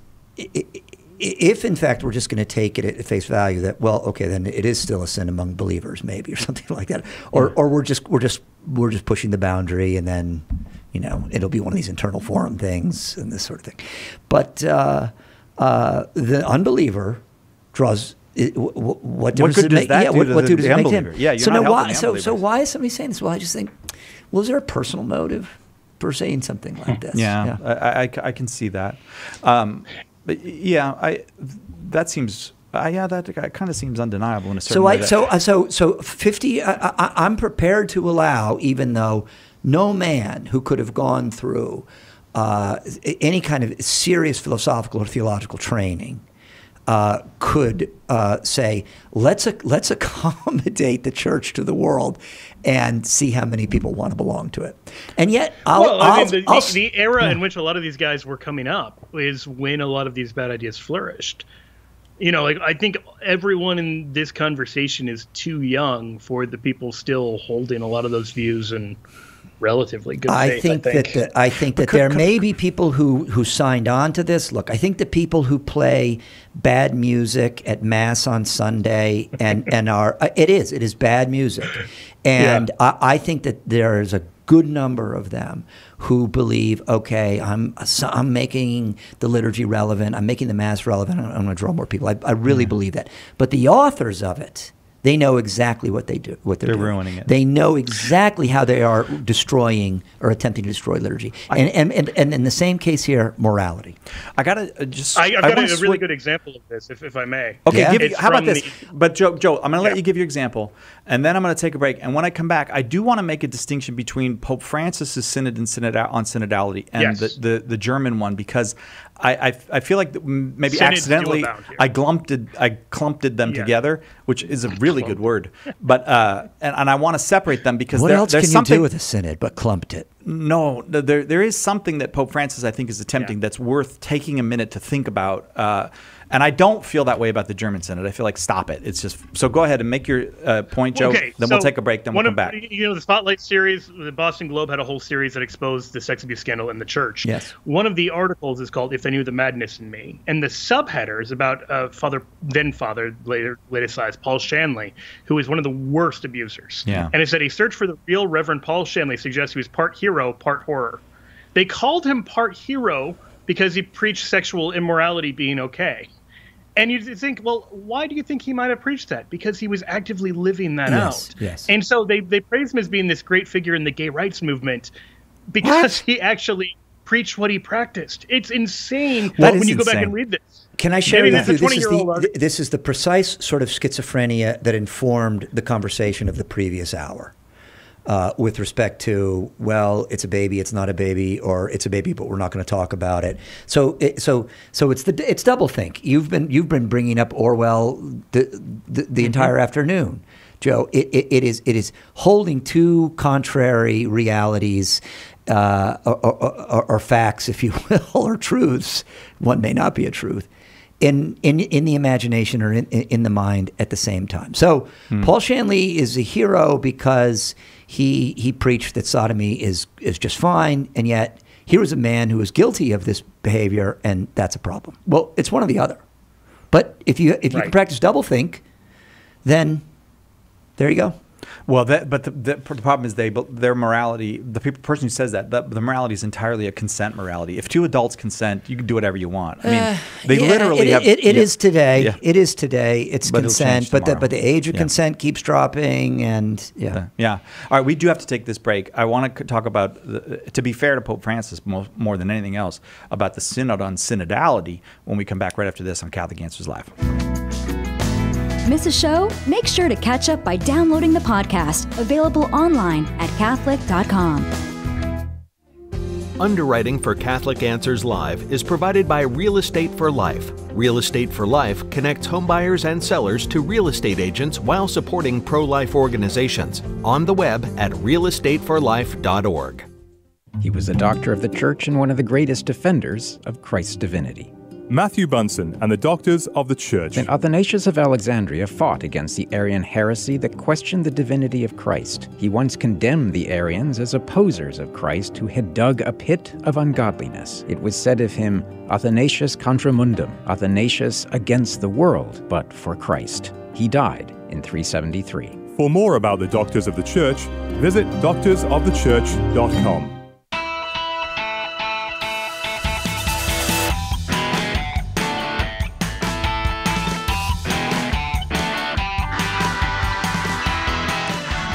if in fact we're just going to take it at face value that well okay then it is still a sin among believers maybe or *laughs* something like that or or we're just we're just we're just pushing the boundary and then you know it'll be one of these internal forum things and this sort of thing but uh, uh, the unbeliever draws it, w- w- what difference good does it does make? that yeah, do what, to what the- do does the it make to him? Yeah, you're so not now why? So so why is somebody saying this? Well, I just think, well, is there a personal motive for saying something like this? Yeah, I, I, I can see that. Um, but yeah, I that seems uh, yeah that kind of seems undeniable in a certain So way. I that- so uh, so so fifty. I, I, I'm prepared to allow, even though no man who could have gone through uh, any kind of serious philosophical or theological training uh, could uh, say, let's let's *laughs* accommodate the church to the world and see how many people want to belong to it. And yet, I'll, well, I mean, the, I'll the, the era in which a lot of these guys were coming up is when a lot of these bad ideas flourished. You know, like I think everyone in this conversation is too young for the people still holding a lot of those views and relatively good I faith. think, I think that the, I think that there may be people who who signed on to this. Look, I think the people who play bad music at mass on Sunday and *laughs* and are uh, it is it is bad music, and I, I think that there is a good number of them who believe, okay, I'm I'm making the liturgy relevant, I'm making the mass relevant, I'm going to draw more people. I, I really believe that. But the authors of it. They know exactly what they do. What they're, They're doing. ruining it. They know exactly how they are destroying or attempting to destroy liturgy. And, and, and, and in the same case here, morality. I gotta uh, just. I, I've got wanna a, really switch- good example of this, if, if I may. Okay, give, how about this? the- but Joe, Joe, I'm going to let you give your example, and then I'm going to take a break. And when I come back, I do want to make a distinction between Pope Francis's synod and synod on synodality and Yes. the, the, the German one because I, I, I feel like maybe Synods do accidentally abound here. I glumped I clumped them Yeah. together, which is a *laughs* really good word. But uh, and, and I want to separate them because What there- else there's can you do with a synod but clumped it? no, there there is something that Pope Francis I think is attempting that's worth taking a minute to think about. Uh, and I don't feel that way about the German synod. I feel like stop it. It's just so. Go ahead and make your uh, point, Joe. Okay, then we'll take a break. Then we'll come of- back. You know, the Spotlight series, the Boston Globe had a whole series that exposed the sex abuse scandal in the church. Yes. One of the articles is called "If They Knew the Madness in Me," and the subheader is about uh, Father, then Father, later laicized Paul Shanley, who is one of the worst abusers. Yeah. And it said a search for the real Reverend Paul Shanley suggests he was part hero, part horror. They called him part hero because he preached sexual immorality being okay. And you think, well, why do you think he might have preached that? Because he was actively living that Yes, out. yes. And so they, they praise him as being this great figure in the gay rights movement because he actually preached what he practiced. It's insane That when you go back and read this. Can I share mean, with you? This is, the, this is the precise sort of schizophrenia that informed the conversation of the previous hour. Uh, with respect to well, it's a baby, it's not a baby, or it's a baby, but we're not going to talk about it. So, it, so, so it's the it's double think. You've been you've been bringing up Orwell the the, the entire afternoon, Joe. It, it, it is it is holding two contrary realities. Uh, or, or, or, or facts, if you *laughs* will, or truths. One may not be a truth in in in the imagination or in in the mind at the same time. So Hmm. Paul Shanley is a hero because he he preached that sodomy is is just fine, and yet here was a man who was guilty of this behavior, and that's a problem. Well, it's one or the other. But if you if you can Right. practice doublethink, then there you go. Well, that but the, the, problem is they their morality. The people, person who says that the, the morality is entirely a consent morality. If two adults consent, you can do whatever you want. I mean, Uh, they yeah, literally it, have. It, it yeah. is today. Yeah. It is today. It's But consent, but the but the age of consent keeps dropping, and yeah. Yeah. All right. We do have to take this break. I want to talk about, to be fair to Pope Francis more, more than anything else, about the synod on synodality when we come back right after this on Catholic Answers Live. Miss a show? Make sure to catch up by downloading the podcast, available online at Catholic.com. Underwriting for Catholic Answers Live is provided by Real Estate for Life. Real Estate for Life connects homebuyers and sellers to real estate agents while supporting pro life organizations. On the web at realestateforlife.org. He was a doctor of the church and one of the greatest defenders of Christ's divinity. Matthew Bunson and the Doctors of the Church. St. Athanasius of Alexandria fought against the Arian heresy that questioned the divinity of Christ. He once condemned the Arians as opposers of Christ who had dug a pit of ungodliness. It was said of him, Athanasius contra mundum, Athanasius against the world, but for Christ. He died in 373. For more about the Doctors of the Church, visit doctorsofthechurch.com.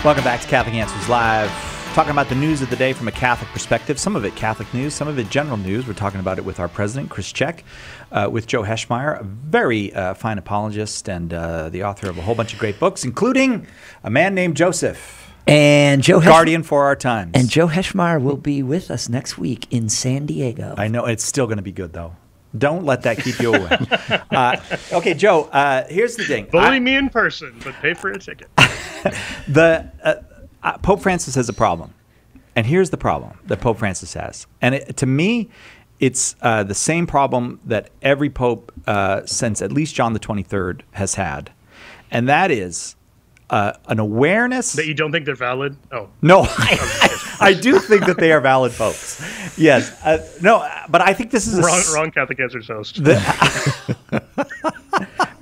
Welcome back to Catholic Answers Live. Talking about the news of the day from a Catholic perspective. Some of it Catholic news, some of it general news. We're talking about it with our president, Chris Check, uh, with Joe Heschmeyer, a very uh, fine apologist and uh, the author of a whole bunch of great books, including a man named Joseph. And Joe Hesch- Guardian for Our Times. And Joe Heschmeyer will be with us next week in San Diego. I know it's still going to be good though. Don't let that keep you away. *laughs* uh, okay, Joe. Uh, here's the thing. Bully I- me in person, but pay for a ticket. *laughs* the uh, uh, Pope Francis has a problem, and here's the problem that Pope Francis has, and it, to me, it's uh, the same problem that every pope uh, since at least John the Twenty Third has had, and that is uh, an awareness That you don't think they're valid? Oh. no, *laughs* I, I do think that they are valid popes. Yes, uh, no, but I think this is Wrong, s- wrong Catholic Answers *laughs* host.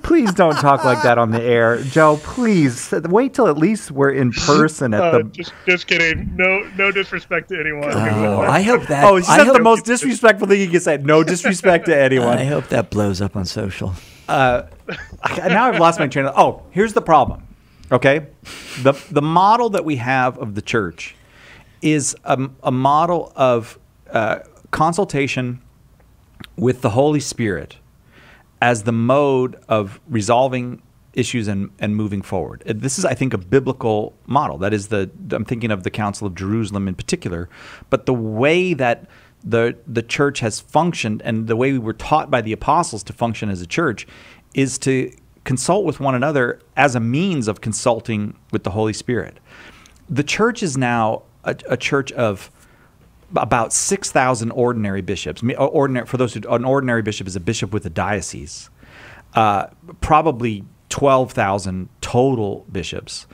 Please don't talk like that on the air, Joe. Please wait till at least we're in person at Uh, the. just, just kidding. No, no disrespect to anyone. Oh, *laughs* I hope that. Oh, is that the most disrespectful thing you can say? No disrespect to anyone. I hope that blows up on social. Uh, now I've lost my train of. Oh, here's the problem. Okay, the the model that we have of the church is a, a model of uh, consultation with the Holy Spirit as the mode of resolving issues and, and moving forward. Uh, This is, I think, a biblical model. That is the I'm thinking of the Council of Jerusalem in particular, but the way that the the church has functioned and the way we were taught by the apostles to function as a church is to consult with one another as a means of consulting with the Holy Spirit. The church is now a, a church of about 6,000 ordinary bishops. Uh, Ordinary, for those who, an ordinary bishop is a bishop with a diocese. Uh, probably 12,000 total bishops.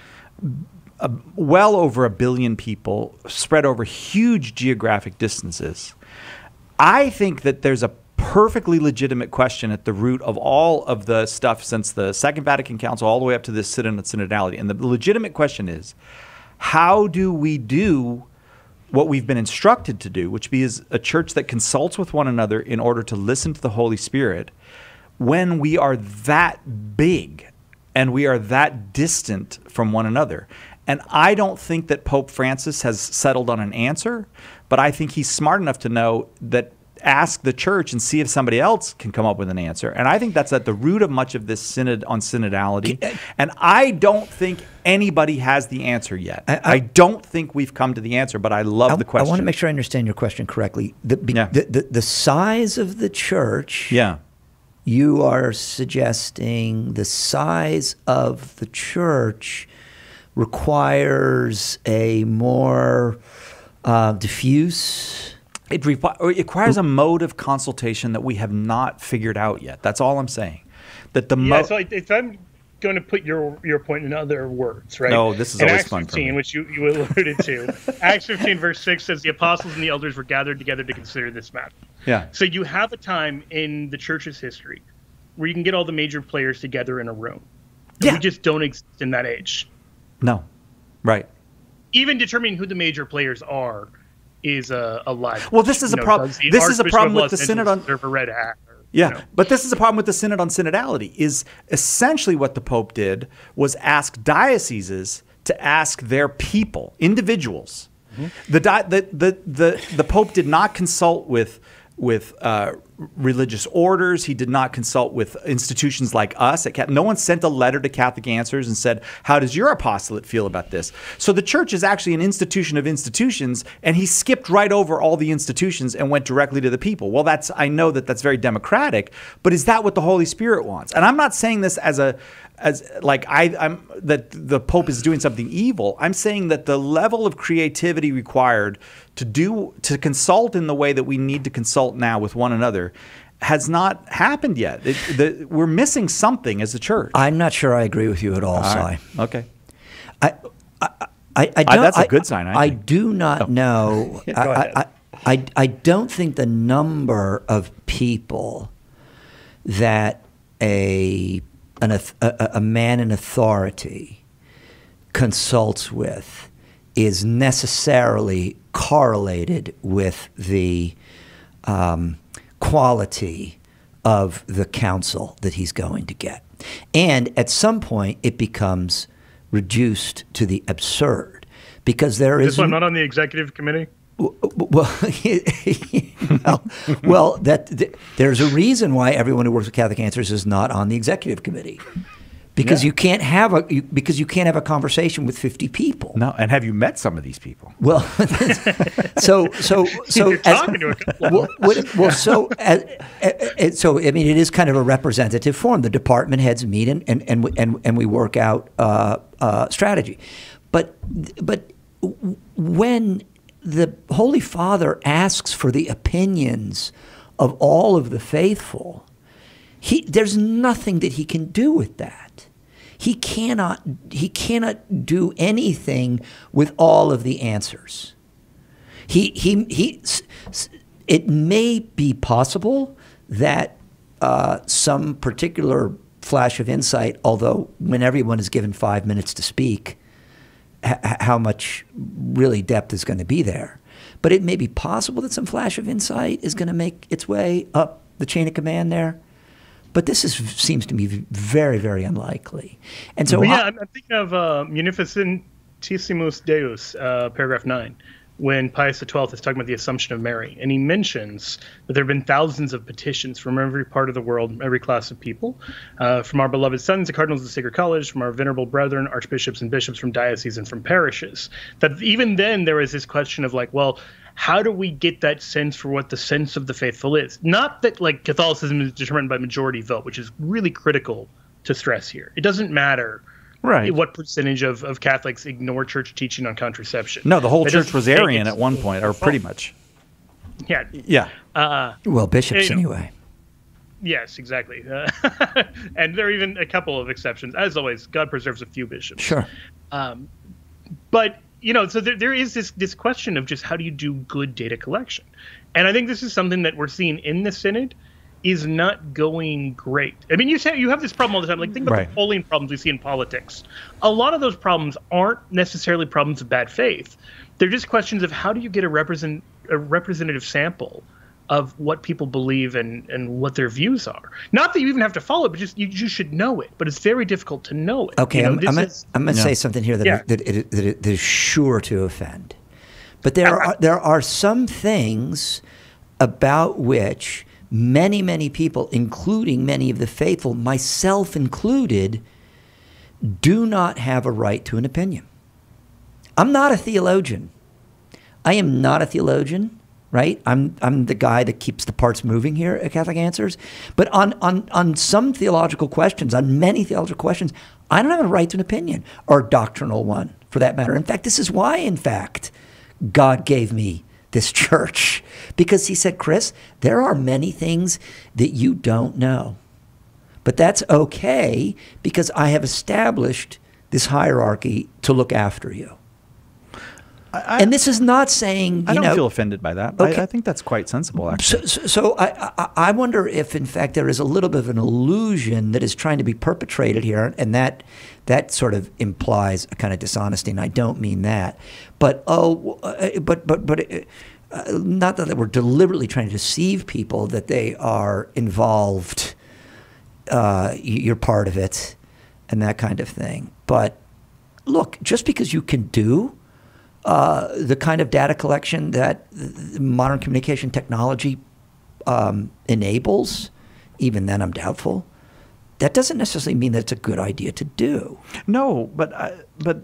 Uh, well over a billion people spread over huge geographic distances. I think that there's a perfectly legitimate question at the root of all of the stuff since the Second Vatican Council all the way up to this synod and synodality. And the legitimate question is how do we do what we've been instructed to do, which is a church that consults with one another in order to listen to the Holy Spirit, when we are that big and we are that distant from one another. And I don't think that Pope Francis has settled on an answer, but I think he's smart enough to know that ask the church and see if somebody else can come up with an answer. And I think that's at the root of much of this synod on synodality. And I don't think anybody has the answer yet. I, don't think we've come to the answer, but I love the question. I want to make sure I understand your question correctly. The, be- the, the, the size of the church. Yeah. You are suggesting the size of the church requires a more uh, diffuse. It, it requires a mode of consultation that we have not figured out yet. That's all I'm saying. That the Yeah, so if I'm going to put your your point in other words, right? No, this is in always Acts fun for 15, me. which you, you alluded to. *laughs* Acts 15, verse 6 says, The apostles and the elders were gathered together to consider this matter. Yeah. So you have a time in the church's history where you can get all the major players together in a room. And We just don't exist in that age. No. Right. Even determining who the major players are is a, a lie. Well, this is You a problem. this is a problem with the Synod on- a red hat. Yeah, but this is a problem with the synod on synodality. Is essentially what the pope did was ask dioceses to ask their people, individuals. Mm-hmm. The, di- the, the the the pope did not consult with with uh, religious orders. He did not consult with institutions like us. No one sent a letter to Catholic Answers and said, "How does your apostolate feel about this?" So the church is actually an institution of institutions, and he skipped right over all the institutions and went directly to the people. Well, that's I know that that's very democratic, but is that what the Holy Spirit wants? And I'm not saying this as a as like I, I'm that the Pope is doing something evil. I'm saying that the level of creativity required to do to consult in the way that we need to consult now with one another has not happened yet. It, the, we're missing something as a church. I'm not sure I agree with you at all, All Cy. Okay. I, I, I, I Uh, don't, that's a good sign, I do not Oh. know. *laughs* Go I, ahead. I, I, I don't think the number of people that a an, a, a man in authority consults with is necessarily correlated with the um, quality of the counsel that he's going to get. And at some point, it becomes reduced to the absurd because there is. This is one not on the executive committee. well, *laughs* well, well, that th- there's a reason why everyone who works with Catholic Answers is not on the executive committee, because Yeah. you can't have a you, because you can't have a conversation with 50 people. No, and have you met some of these people? Well, *laughs* so so *laughs* so You're as- talking to a well, what- well, so as, as- so I mean, it is kind of a representative form. The department heads meet and and and we, and, and we work out uh, uh, strategy, but but when the Holy Father asks for the opinions of all of the faithful, he there's nothing that he can do with that. He cannot he cannot do anything with all of the answers. He he he. It may be possible that uh, some particular flash of insight, although when everyone is given five minutes to speak, how much really depth is going to be there. But it may be possible that some flash of insight is going to make its way up the chain of command there. But this is, seems to me very, very unlikely. And so, Well, yeah, I- I'm, I'm thinking of uh, Munificentissimus Deus, uh, paragraph nine, when Pius XII is talking about the Assumption of Mary, and he mentions that there have been thousands of petitions from every part of the world, every class of people, uh, from our beloved sons, the cardinals of the Sacred College, from our venerable brethren, archbishops and bishops from dioceses and from parishes. That even then there was this question of like, well, how do we get that sense for what the sense of the faithful is? Not that like Catholicism is determined by majority vote, which is really critical to stress here. It doesn't matter Right. what percentage of, of Catholics ignore church teaching on contraception. No, the whole That church was Arian at one point, or pretty much. Yeah. Yeah. Uh, well, bishops you anyway. Yes, exactly. Uh, *laughs* and there are even a couple of exceptions. As always, God preserves a few bishops. Sure. Um, but you know, so there, there is this this question of just how do you do good data collection, and I think this is something that we're seeing in the synod is not going great. I mean, you say you have this problem all the time. Like think about Right. the polling problems we see in politics. A lot of those problems aren't necessarily problems of bad faith. They're just questions of how do you get a represent a representative sample of what people believe and and what their views are. Not that you even have to follow it, but just you, you should know it. But it's very difficult to know it. Okay, You know, I'm, I'm, gonna- is- I'm going to Yeah. say something here that, Yeah. that, it, that, it, that is sure to offend. But there are, there are some things about which many, many people, including many of the faithful, myself included, do not have a right to an opinion. I'm not a theologian. I am not a theologian, right? I'm I'm the guy that keeps the parts moving here at Catholic Answers. But on on on some theological questions, on many theological questions, I don't have a right to an opinion or a doctrinal one for that matter. In fact, this is why, in fact, God gave me this *laughs* church because He said, Chris, there are many things that you don't know. But that's okay because I have established this hierarchy to look after you. And this is not saying you I don't know, feel offended by that. Okay. I, I think that's quite sensible, actually. so, so, so I, I, I wonder if, in fact, there is a little bit of an illusion that is trying to be perpetrated here, and that that sort of implies a kind of dishonesty. And I don't mean that, but oh, uh, but but but. Uh, not that we're deliberately trying to deceive people that they are involved, uh, you're part of it, and that kind of thing. But look, just because you can do uh, the kind of data collection that modern communication technology um, enables, even then I'm doubtful. That doesn't necessarily mean that it's a good idea to do. No, but I, but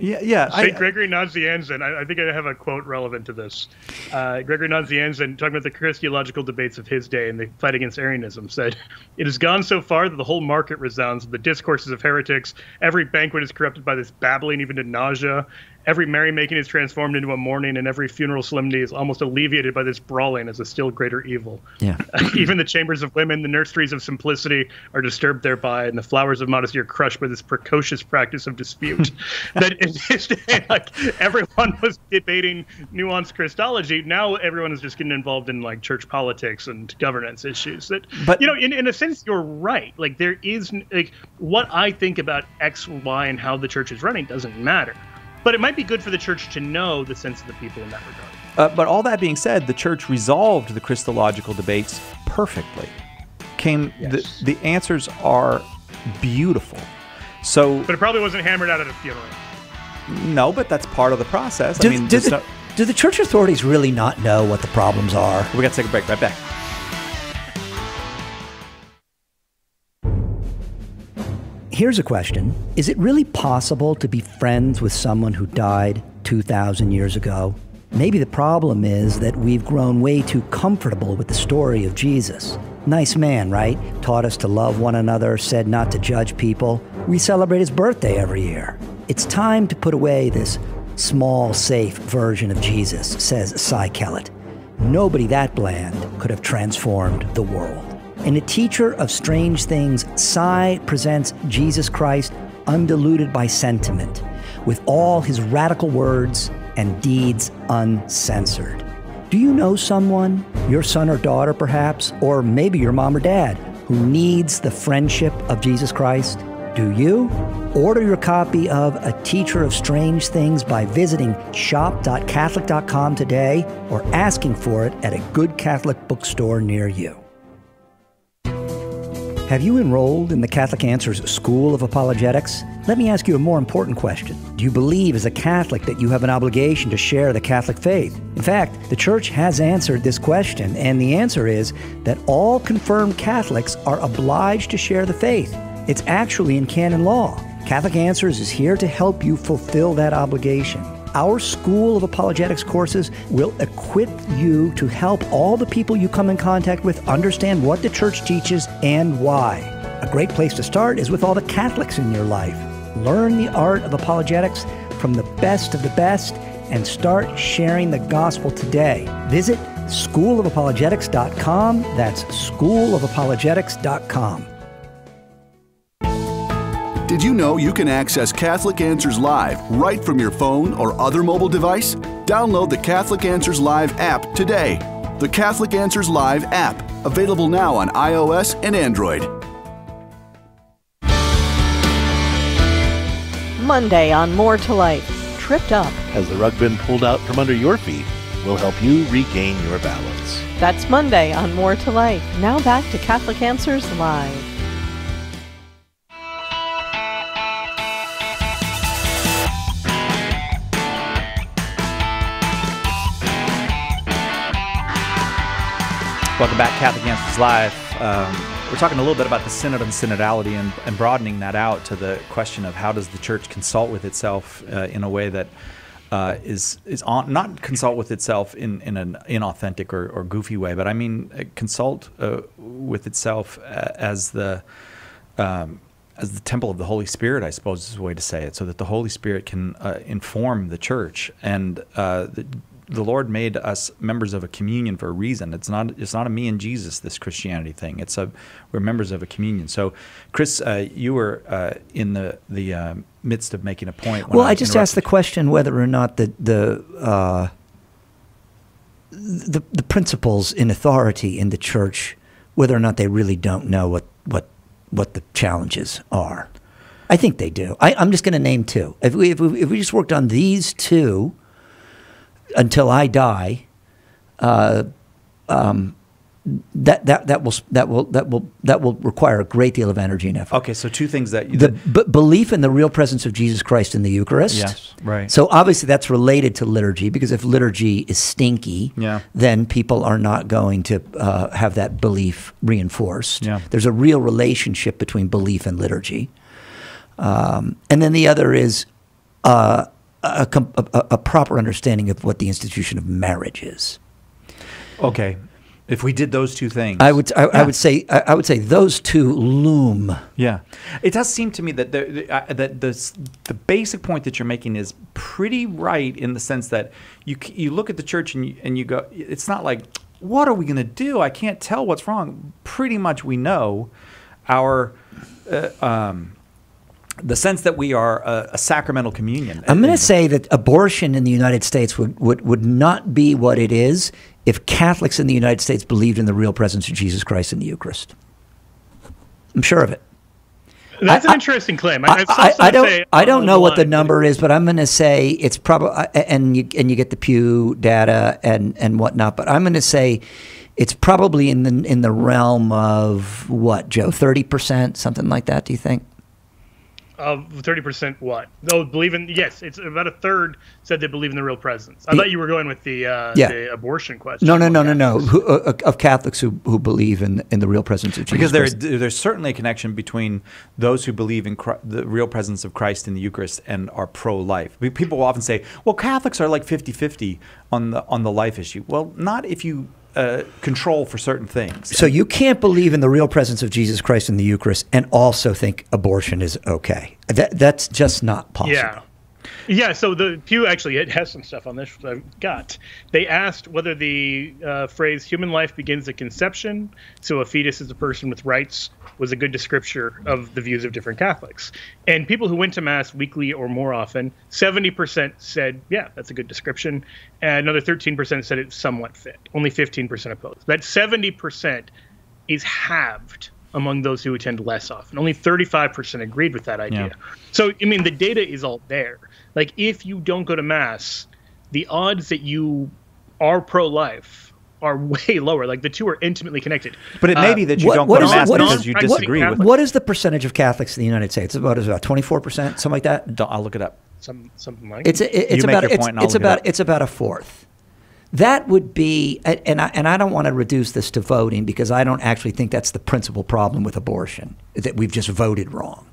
yeah, yeah. St. Gregory Nazianzen, I, I think I have a quote relevant to this. Uh, Gregory Nazianzen, talking about the Christological debates of his day and the fight against Arianism, said, It has gone so far that the whole market resounds with the discourses of heretics. Every banquet is corrupted by this babbling, even to nausea. Every merrymaking is transformed into a mourning, and every funeral solemnity is almost alleviated by this brawling as a still greater evil. Yeah. *laughs* Even the chambers of women, the nurseries of simplicity, are disturbed thereby, and the flowers of modesty are crushed by this precocious practice of dispute. *laughs* that in his day, like everyone was debating nuanced Christology. Now everyone is just getting involved in like church politics and governance issues. That, But- you know, in, in a sense, you're right. Like there is like what I think about X, Y, and how the church is running doesn't matter. But it might be good for the church to know the sense of the people in that regard. Uh, but all that being said, the church resolved the Christological debates perfectly. Came the, the answers are beautiful. So But it probably wasn't hammered out at a funeral. no, but that's part of the process. Do, I mean, do, the, no- do the church authorities really not know what the problems are? we got to take a break. Right back. Here's a question Is it really possible to be friends with someone who died 2,000 years ago? Maybe the problem is that we've grown way too comfortable with the story of Jesus. Nice man, right? Taught us to love one another, said not to judge people. We celebrate his birthday every year. It's time to put away this small, safe version of Jesus, says Cy Kellett. Nobody that bland could have transformed the world. In A Teacher of Strange Things, Cy presents Jesus Christ undiluted by sentiment, with all his radical words and deeds uncensored. Do you know someone, your son or daughter perhaps, or maybe your mom or dad, who needs the friendship of Jesus Christ? Do you? Order your copy of A Teacher of Strange Things by visiting shop.catholic.com today or asking for it at a good Catholic bookstore near you. Have you enrolled in the Catholic Answers School of Apologetics? Let me ask you a more important question. Do you believe as a Catholic that you have an obligation to share the Catholic faith? In fact, the Church has answered this question, and the answer is that all confirmed Catholics are obliged to share the faith. It's actually in canon law. Catholic Answers is here to help you fulfill that obligation. Our School of Apologetics courses will equip you to help all the people you come in contact with understand what the church teaches and why. A great place to start is with all the Catholics in your life. Learn the art of apologetics from the best of the best and start sharing the gospel today. Visit schoolofapologetics.com. That's schoolofapologetics.com. Did you know you can access Catholic Answers Live right from your phone or other mobile device? Download the Catholic Answers Live app today. The Catholic Answers Live app, available now on iOS and Android. Monday on More to Life. Tripped up. Has the rug been pulled out from under your feet? We'll help you regain your balance. That's Monday on More to Life. Now back to Catholic Answers Live. Welcome back, Catholic Answers Live. Um, we're talking a little bit about the synod and synodality and, and broadening that out to the question of how does the church consult with itself uh, in a way that uh, is is on, not consult with itself in, in an inauthentic or, or goofy way, but I mean uh, consult uh, with itself as the um, as the temple of the Holy Spirit, I suppose is a way to say it, so that the Holy Spirit can uh, inform the church. And uh, the, the Lord made us members of a communion for a reason. It's not it's not a me and Jesus this Christianity thing. It's a we're members of a communion. So, Chris, uh, you were uh, in the the uh, midst of making a point. when Well, I just asked the question whether or not the the uh, the, the principles in authority in the church, whether or not they really don't know what what what the challenges are. I think they do. I, I'm just going to name two. If we, if we if we just worked on these two until I die, uh, um, that that that will that will that will that will require a great deal of energy and effort. Okay, so two things that you, The b- belief in the real presence of Jesus Christ in the Eucharist. Yes, right. So obviously that's related to liturgy because if liturgy is stinky, Yeah. then people are not going to uh, have that belief reinforced. Yeah. There's a real relationship between belief and liturgy. Um, and then the other is uh, a, a, a- proper understanding of what the institution of marriage is. okay, if we did those two things, I would I, I would say I, I would say those two loom. Yeah, it does seem to me that the, the, uh, that the the basic point that you're making is pretty right in the sense that you you look at the church and you, and you go, it's not like what are we going to do? I can't tell what's wrong. Pretty much we know our. Uh, um, the sense that we are a, a sacramental communion. I'm going to say that abortion in the United States would, would, would not be what it is if Catholics in the United States believed in the real presence of Jesus Christ in the Eucharist. I'm sure of it. That's I- an interesting claim. I, I, I've I, I don't. say I don't along know what the number is, but I'm going to say it's probably and you and you get the Pew data and and whatnot. But I'm going to say it's probably in the in the realm of what Joe, thirty percent, something like that. Do you think? Of thirty percent, what? Oh, believe in yes, it's about a third said they believe in the real presence. I Yeah. thought you were going with the uh, Yeah. the abortion question. No, no, no, no, no. Who, uh, of Catholics who, who believe in in the real presence of Jesus because there, Christ. there's certainly a connection between those who believe in Chri- the real presence of Christ in the Eucharist and are pro-life. People will often say, "Well, Catholics are like 50-50 on the on the life issue." Well, not if you uh, control for certain things. So you can't believe in the real presence of Jesus Christ in the Eucharist and also think abortion is okay. That that's just not possible. Yeah. Yeah, so the Pew actually it has some stuff on this which I've got. They asked whether the uh, phrase "human life begins at conception," so a fetus is a person with rights, was a good descriptor of the views of different Catholics. And people who went to mass weekly or more often, seventy percent said, "Yeah, that's a good description," and another thirteen percent said it somewhat fit. Only fifteen percent opposed. That seventy percent is halved among those who attend less often. Only 35% agreed with that idea. So, I mean, the data is all there. Like, if you don't go to Mass, the odds that you are pro life are *laughs* way lower. Like, the two are intimately connected. But it may Uh, be that you What- don't what go to mass what is- because you what- with. What is the percentage of Catholics in the United States? About is about twenty four percent, something like that. Don't, I'll look it up. Some, something like It's a, it's You make about your it's, point and it's look it about it's about a fourth. That would be, and and I, and I don't want to reduce this to voting because I don't actually think that's the principal problem with abortion that we've just voted wrong.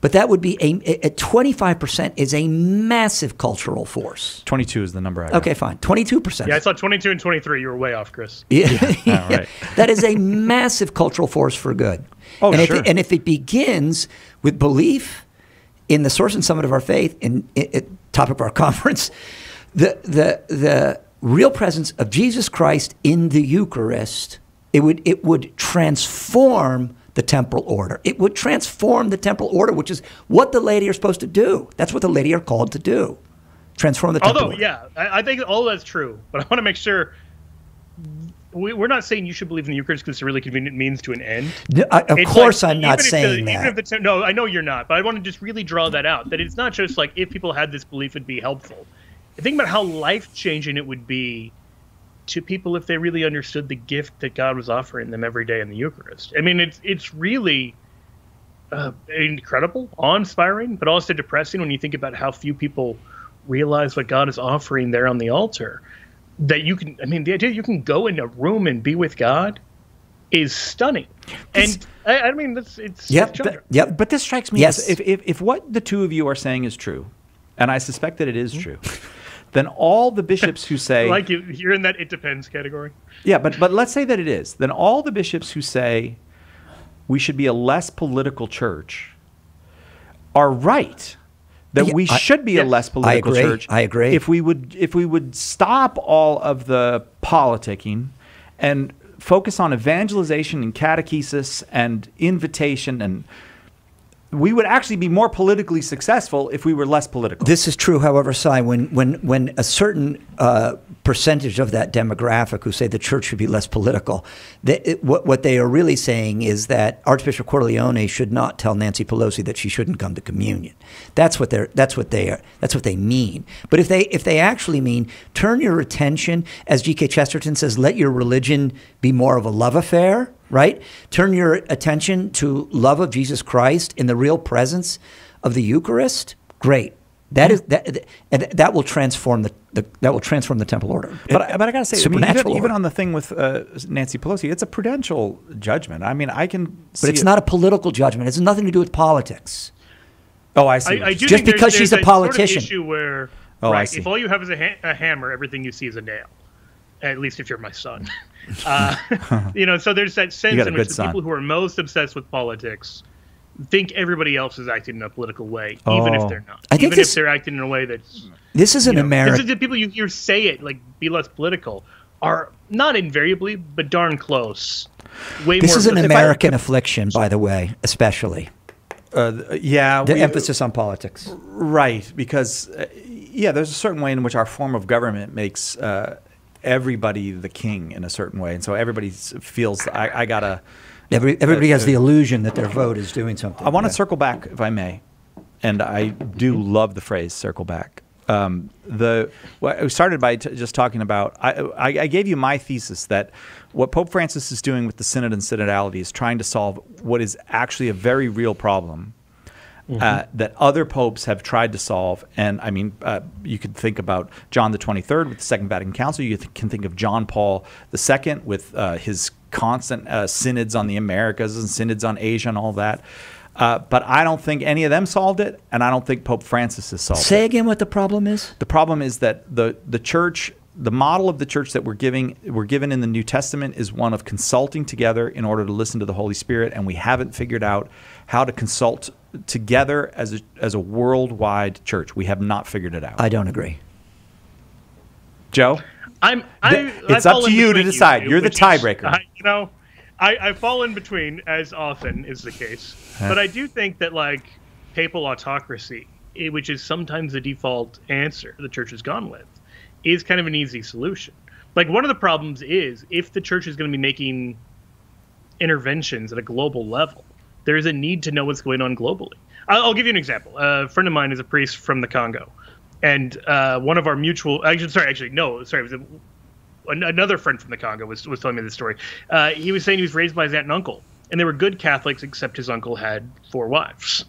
But that would be a twenty five percent is a massive cultural force. 22 is the number I got. Okay, fine, twenty two percent. Yeah, I saw 22 and 23. You were way off, Chris. Yeah, Yeah, *laughs* right. that is a massive cultural force for good. Oh, and sure. If it, and if it begins with belief in the source and summit of our faith, in, in, in topic of our *laughs* conference, the the the real presence of Jesus Christ in the Eucharist, it would it would transform the temporal order. It would transform the temporal order, which is what the laity are supposed to do. That's what the laity are called to do. Transform the temporal Although, order. yeah, I, I think all that's true. But *laughs* I want to make sure we, we're not saying you should believe in the Eucharist because it's a really convenient means to an end. No, I- of It's course like, I'm not the- saying Even that. if the no, I know you're not, but I want to just really draw that out. That it's not just like if people had this belief, it'd be helpful. Think about how life changing it would be to people if they really understood the gift that God was offering them every day in the Eucharist. I mean, it's it's really uh, incredible, awe-inspiring, but also depressing when you think about how few people realize what God is offering there on the altar. That you can, I mean, the idea you can go in a room and be with God is stunning. And I, I mean, that's it's Yep. it's children. th- But this strikes me Yes. as if, if, if what the two of you are saying is true, and I suspect that it is Mm-hmm. true, then all the bishops who *laughs* say, like you, you're in that it depends category. yeah, but, but let's say that it is, then all the bishops who say we should be a less political church are right. That Yeah, we I- should be a Yes. less I political agree. church. I agree. If we would, if we would stop all of the politicking and focus on evangelization and catechesis and invitation and we would actually be more politically successful if we were less political. This is true, however, Si, when, when, when a certain uh, percentage of that demographic who say the church should be less political, they, it, what, what they are really saying is that Archbishop Cordileone should not tell Nancy Pelosi that she shouldn't come to communion. That's what they're that's what they are that's what they mean. But if they if they actually mean turn your attention, as G.K. Chesterton says, let your religion be more of a love affair, right? Turn your attention to love of Jesus Christ in the real presence of the Eucharist. Great. That is that, and that will transform the, the that will transform the temple order. But, I- but I gotta say, I mean, supernatural even, even on the thing with uh, Nancy Pelosi, it's a prudential judgment. I mean, I can. but it's not a political judgment. It's nothing to do with politics. Oh, I see. I, I do Just think there's- because she's there's a sort of politician. issue where, Oh, I right, see. if all you have is a, ha- a hammer, everything you see is a nail. At least if you're my son. *laughs* uh, *laughs* you know, so there's that sense in which the son. people who are most obsessed with politics think everybody else is acting in a political way, even Oh. if they're not. I think even this- if they're acting in a way that's. This is you an know, This American. is the people you hear say it, like, be less political, are not invariably, but darn close. Way This more is an if I- American affliction, by the way, especially. Uh, yeah, the we- emphasis on politics. Right, because uh, yeah, there's a certain way in which our form of government makes uh, everybody the king in a certain way, and so everybody feels I, I gotta. Every, everybody uh, has the illusion that their vote is doing something. I want to Yeah. circle back, if I may, and I do love the phrase "circle back." Um, the well, I started by t- just talking about. I, I, I gave you my thesis that what Pope Francis is doing with the synod and synodality is trying to solve what is actually a very real problem. Uh, that other popes have tried to solve, and I mean, uh, you could think about John the Twenty Third with the Second Vatican Council. You th- can think of John Paul II with uh, his constant uh, synods on the Americas and synods on Asia and all that. Uh, but I don't think any of them solved it, and I don't think Pope Francis has solved it. Say again what the problem is. The problem is that the the church, the model of the church that we're giving, we're given in the New Testament is one of consulting together in order to listen to the Holy Spirit, and we haven't figured out how to consult together as a, as a worldwide church. We have not figured it out. I don't agree. Joe, I'm. I, it's I up to you to decide. two, You're the which is- tiebreaker. I, you know, I, I fall in between as often is the case, Huh. but I do think that like papal autocracy, eh, which is sometimes the default answer the church has gone with, is kind of an easy solution. Like one of the problems is if the church is going to be making interventions at a global level, there is a need to know what's going on globally. I'll, I'll give you an example. a friend of mine is a priest from the Congo, and uh, one of our mutual. Actually, sorry, actually, no, sorry, it was a, an- another friend from the Congo was was telling me this story. Uh, he was saying he was raised by his aunt and uncle, and they were good Catholics, except his uncle had four wives,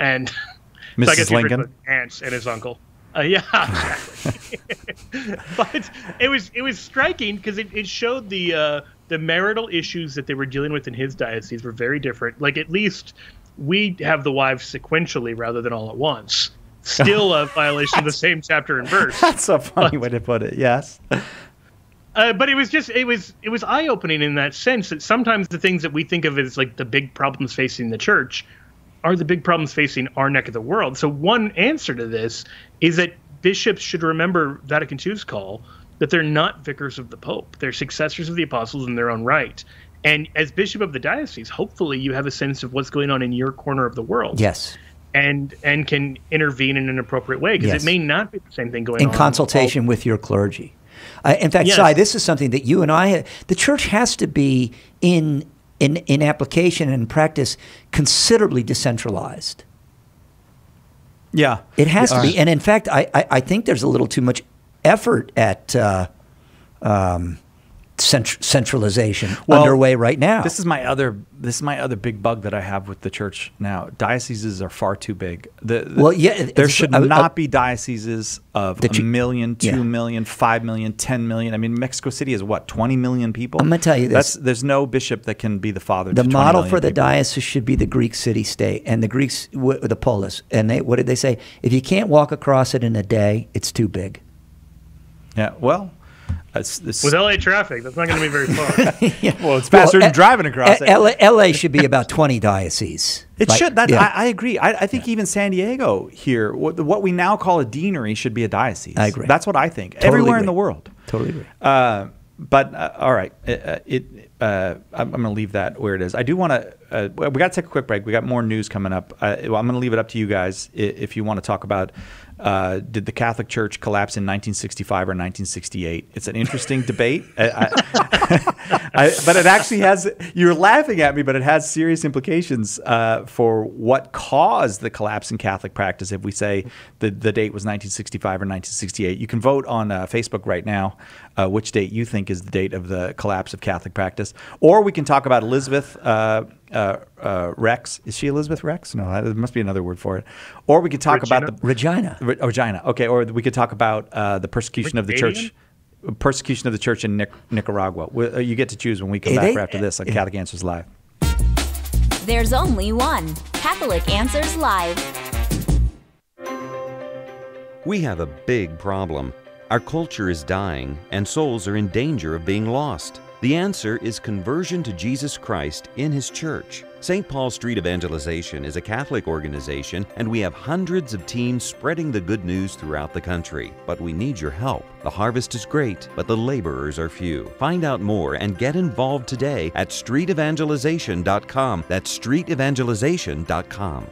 and *laughs* so I guess Lincoln? his aunts and his uncle. Uh, yeah, *laughs* exactly. *laughs* but it was it was striking because it, it showed the uh, the marital issues that they were dealing with in his diocese were very different. Like at least we have the wives sequentially rather than all at once. Still a *laughs* violation of the same chapter and verse. that's a funny way to put it. Yes. *laughs* Uh, but it was just it was it was eye opening in that sense that sometimes the things that we think of as like the big problems facing the church are the big problems facing our neck of the world. So one answer to this is that bishops should remember Vatican II's call that they're not vicars of the Pope. They're successors of the apostles in their own right. And as bishop of the diocese, hopefully you have a sense of what's going on in your corner of the world. Yes. And and can intervene in an appropriate way because Yes. it may not be the same thing going in on In consultation with your clergy. Uh, in fact, Yes. Si, this is something that you and I, the church has to be in in in application and practice considerably decentralized. Yeah, It has Yeah. to be, and in fact, I, I I think there's a little too much effort at uh, um, cent- centralization Well, underway right now. This is my other this is my other big bug that I have with the church now. Dioceses are far too big. The, the- Well, yeah, there should I- not be dioceses of a you- million, two yeah. million, five million, ten million. I mean, Mexico City is what twenty million people. I'm gonna tell you this. That's, there's no bishop that can be the father. the model for the people. diocese should be the Greek city-state, and the Greeks, w- the polis. And they, what did they say? If you can't walk across it in a day, it's too big. Yeah. Well, it's, it's, With LA traffic, that's not going to be very far. *laughs* *laughs* well, it's faster Well, than driving across it. LA, LA should be about 20 dioceses. It Like, should. That, yeah. I, I agree. I, I think even San Diego here, what, what we now call a deanery, should be a diocese. I agree. That's what I think. Totally Everywhere in the world. Totally agree. Uh, but uh, all right, it, it uh, I'm, I'm going to leave that where it is. I do want to. Uh, we got to take a quick break. We got more news coming up. Uh, well, I'm going to leave it up to you guys i- if you want to talk about. Uh, did the Catholic Church collapse in 1965 or 1968? It's an interesting debate. *laughs* I, *laughs* I, but it actually has. You're laughing at me, but it has serious implications uh, for what caused the collapse in Catholic practice. If we say the the date was 1965 or 1968, you can vote on uh, Facebook right now uh, which date you think is the date of the collapse of Catholic practice, or we can talk about Elizabeth. Uh, uh, Rex is she Elizabeth Rex? No, there must be another word for it. Or we could talk about the Regina. Re- Regina. Okay, or we could talk about uh, the persecution of the church. Persecution of the church in Nic- Nicaragua. We- uh, You get to choose when we come Hey, back they- after this on Catholic Answers Live. There's only one Catholic Answers Live. We have a big problem. Our culture is dying, and souls are in danger of being lost. The answer is conversion to Jesus Christ in His church. St. Paul Street Evangelization is a Catholic organization, and we have hundreds of teams spreading the good news throughout the country. But we need your help. The harvest is great, but the laborers are few. Find out more and get involved today at streetevangelization.com. That's streetevangelization.com.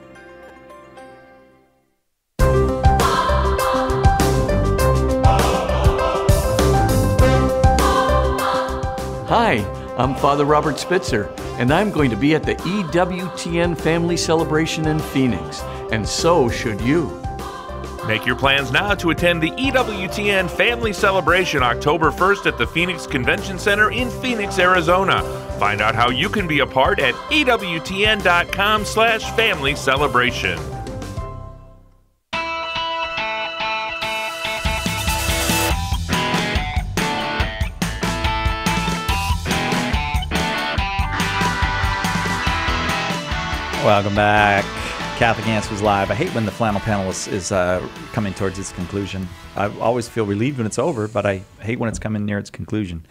Hi, I'm Father Robert Spitzer, and I'm going to be at the EWTN Family Celebration in Phoenix, and so should you. Make your plans now to attend the EWTN Family Celebration October 1st at the Phoenix Convention Center in Phoenix, Arizona. Find out how you can be a part at E EWTN.com slash family celebration. Welcome back. Catholic Answers Live. I hate when the flannel panel is, is uh, coming towards its conclusion. I always feel relieved when it's over, but I hate when it's coming near its conclusion.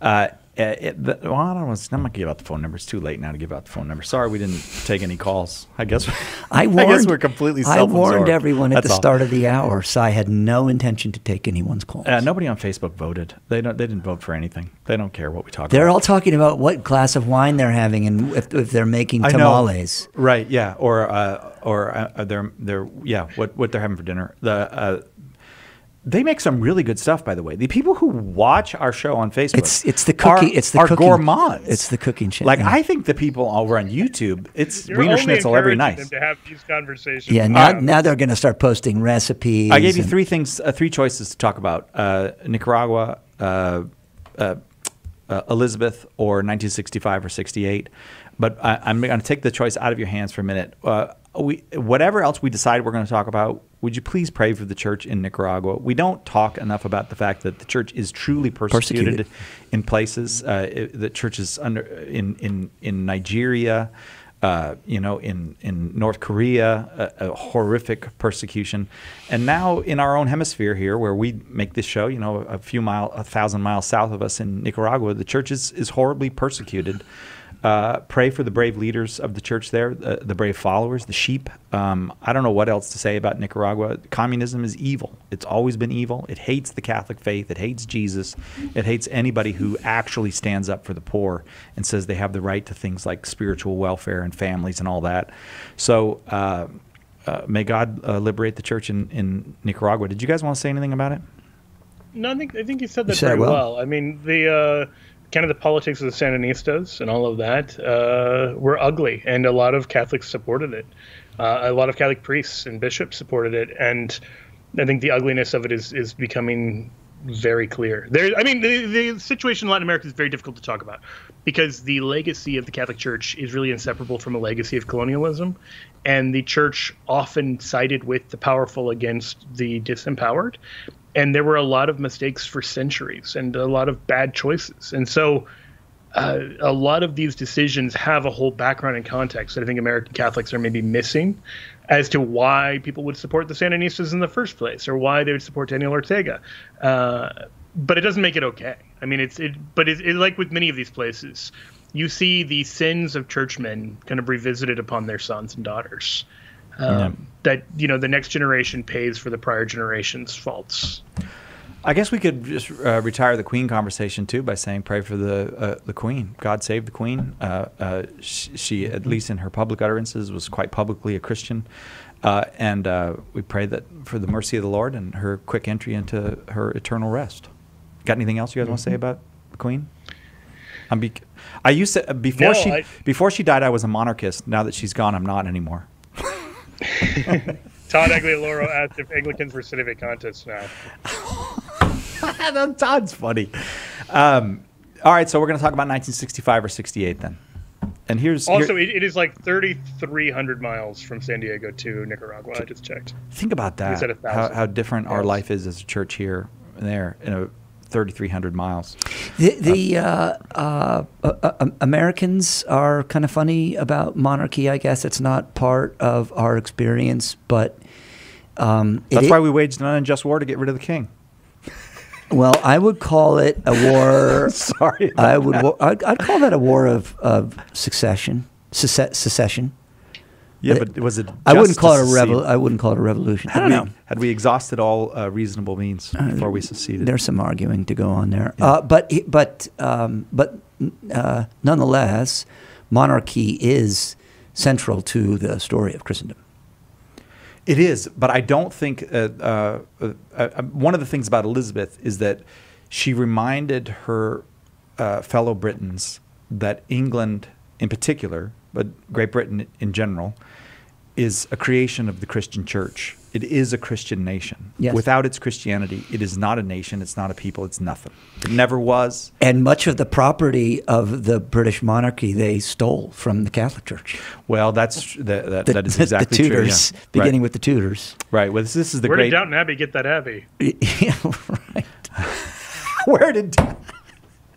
Uh, it, the, well, I don't know. I'm not going to give out the phone number. It's too late now to give out the phone number. Sorry, we didn't take any calls. I guess *laughs* I guess we're completely I warned everyone at That's the all. start of the hour, so I had no intention to take anyone's call. Uh, nobody on Facebook voted. They don't. They didn't vote for anything. They don't care what we talk about. They're about. all talking about what glass of wine they're having and if, if they're making tamales. Right. Yeah. Or uh, or uh, they're they're yeah. What what they're having for dinner. The uh, they make some really good stuff, by the way. The people who watch our show on Facebook, It's it's the cookie. are, it's the are cooking, gourmands. It's the cooking channel. like I think the people over on YouTube, it's You're Wiener Schnitzel every night. them to have these conversations. Yeah, now, Uh, now they're going to start posting recipes. I gave you and- three things, uh, three choices to talk about: uh, Nicaragua, uh, uh, uh, Elizabeth, or 1965 or 68. But I, I'm going to take the choice out of your hands for a minute. Uh, we, whatever else we decide we're going to talk about, would you please pray for the church in Nicaragua? We don't talk enough about the fact that the church is truly persecuted, Persecuted. in places. Uh, it, the church is under in in in Nigeria. Uh, you know, in, in North Korea, a, a horrific persecution, and now in our own hemisphere here, where we make this show, you know, a few mile, a thousand miles south of us in Nicaragua, the church is, is horribly persecuted. Uh, pray for the brave leaders of the church there, the, the brave followers, the sheep. Um, I don't know what else to say about Nicaragua. Communism is evil. It's always been evil. It hates the Catholic faith. It hates Jesus. It hates anybody who actually stands up for the poor and says they have the right to things like spiritual welfare and families and all that. So uh, uh, may God uh, liberate the church in, in Nicaragua. Did you guys want to say anything about it? No, I think I think you said You that said very well. well. I mean, the uh, kind of the politics of the Sandinistas and all of that uh, were ugly, and a lot of Catholics supported it. Uh, a lot of Catholic priests and bishops supported it, and I think the ugliness of it is is becoming very clear. There, I mean, the, the situation in Latin America is very difficult to talk about because the legacy of the Catholic Church is really inseparable from a legacy of colonialism, and the Church often sided with the powerful against the disempowered, and there were a lot of mistakes for centuries and a lot of bad choices, and so. Uh, a lot of these decisions have a whole background and context that I think American Catholics are maybe missing as to why people would support the Sandinistas in the first place or why they would support Daniel Ortega. Uh, but it doesn't make it okay. I mean, it's it, but it's it, like with many of these places, you see the sins of churchmen kind of revisited upon their sons and daughters. Um, That you know the next generation pays for the prior generation's faults. I guess we could just uh, retire the Queen conversation too by saying, "Pray for the uh, the Queen. God save the Queen." Uh, uh, she, she, at least in her public utterances, was quite publicly a Christian, uh, and uh, we pray that for the mercy of the Lord and her quick entry into her eternal rest. Got anything else you guys want to say Mhm. about the Queen? I'm I used to before No, she I- before she died. I was a monarchist. Now that she's gone, I'm not anymore. *laughs* Todd Aguiloro asked if Anglicans were sitting at contests now. *laughs* Todd's funny. Um, all right, so we're going to talk about 1965 or 68 then. And here's Also, here- it, is like 3,300 miles from San Diego to Nicaragua. I just checked. think about He said a that. How, how different our life is as a church here and there in a 3,300 miles. The, the uh, uh, uh, uh, Americans are kind of funny about monarchy. I guess it's not part of our experience, but um, That's i- why we waged an unjust war to get rid of the king. Well, I would call it a war. *laughs* Sorry, I would. I'd, I'd call that a war of, of succession, sece- secession. Yeah, Uh, but was it? I wouldn't call it a secede? revol- I wouldn't call it a revolution. Had I don't we, know. Had we exhausted all uh, reasonable means before we seceded? There's some arguing to go on there, uh, but but um, but uh, nonetheless, monarchy is central to the story of Christendom. It is, but I don't think uh, uh, uh, uh, one of the things about Elizabeth is that she reminded her uh, fellow Britons that England, in particular, but Great Britain in general, is a creation of the Christian Church. It is a Christian nation. Yes. Without its Christianity, it is not a nation. It's not a people. It's nothing. It never was. And much of the property of the British monarchy they stole from the Catholic Church. Well, that's that. That, The- that is *laughs* the exactly Tudors, true. yeah. beginning right. with the Tudors. Right. Well, this, this is the Where great. did Downton Abbey get that abbey? *laughs* yeah, right. *laughs* Where did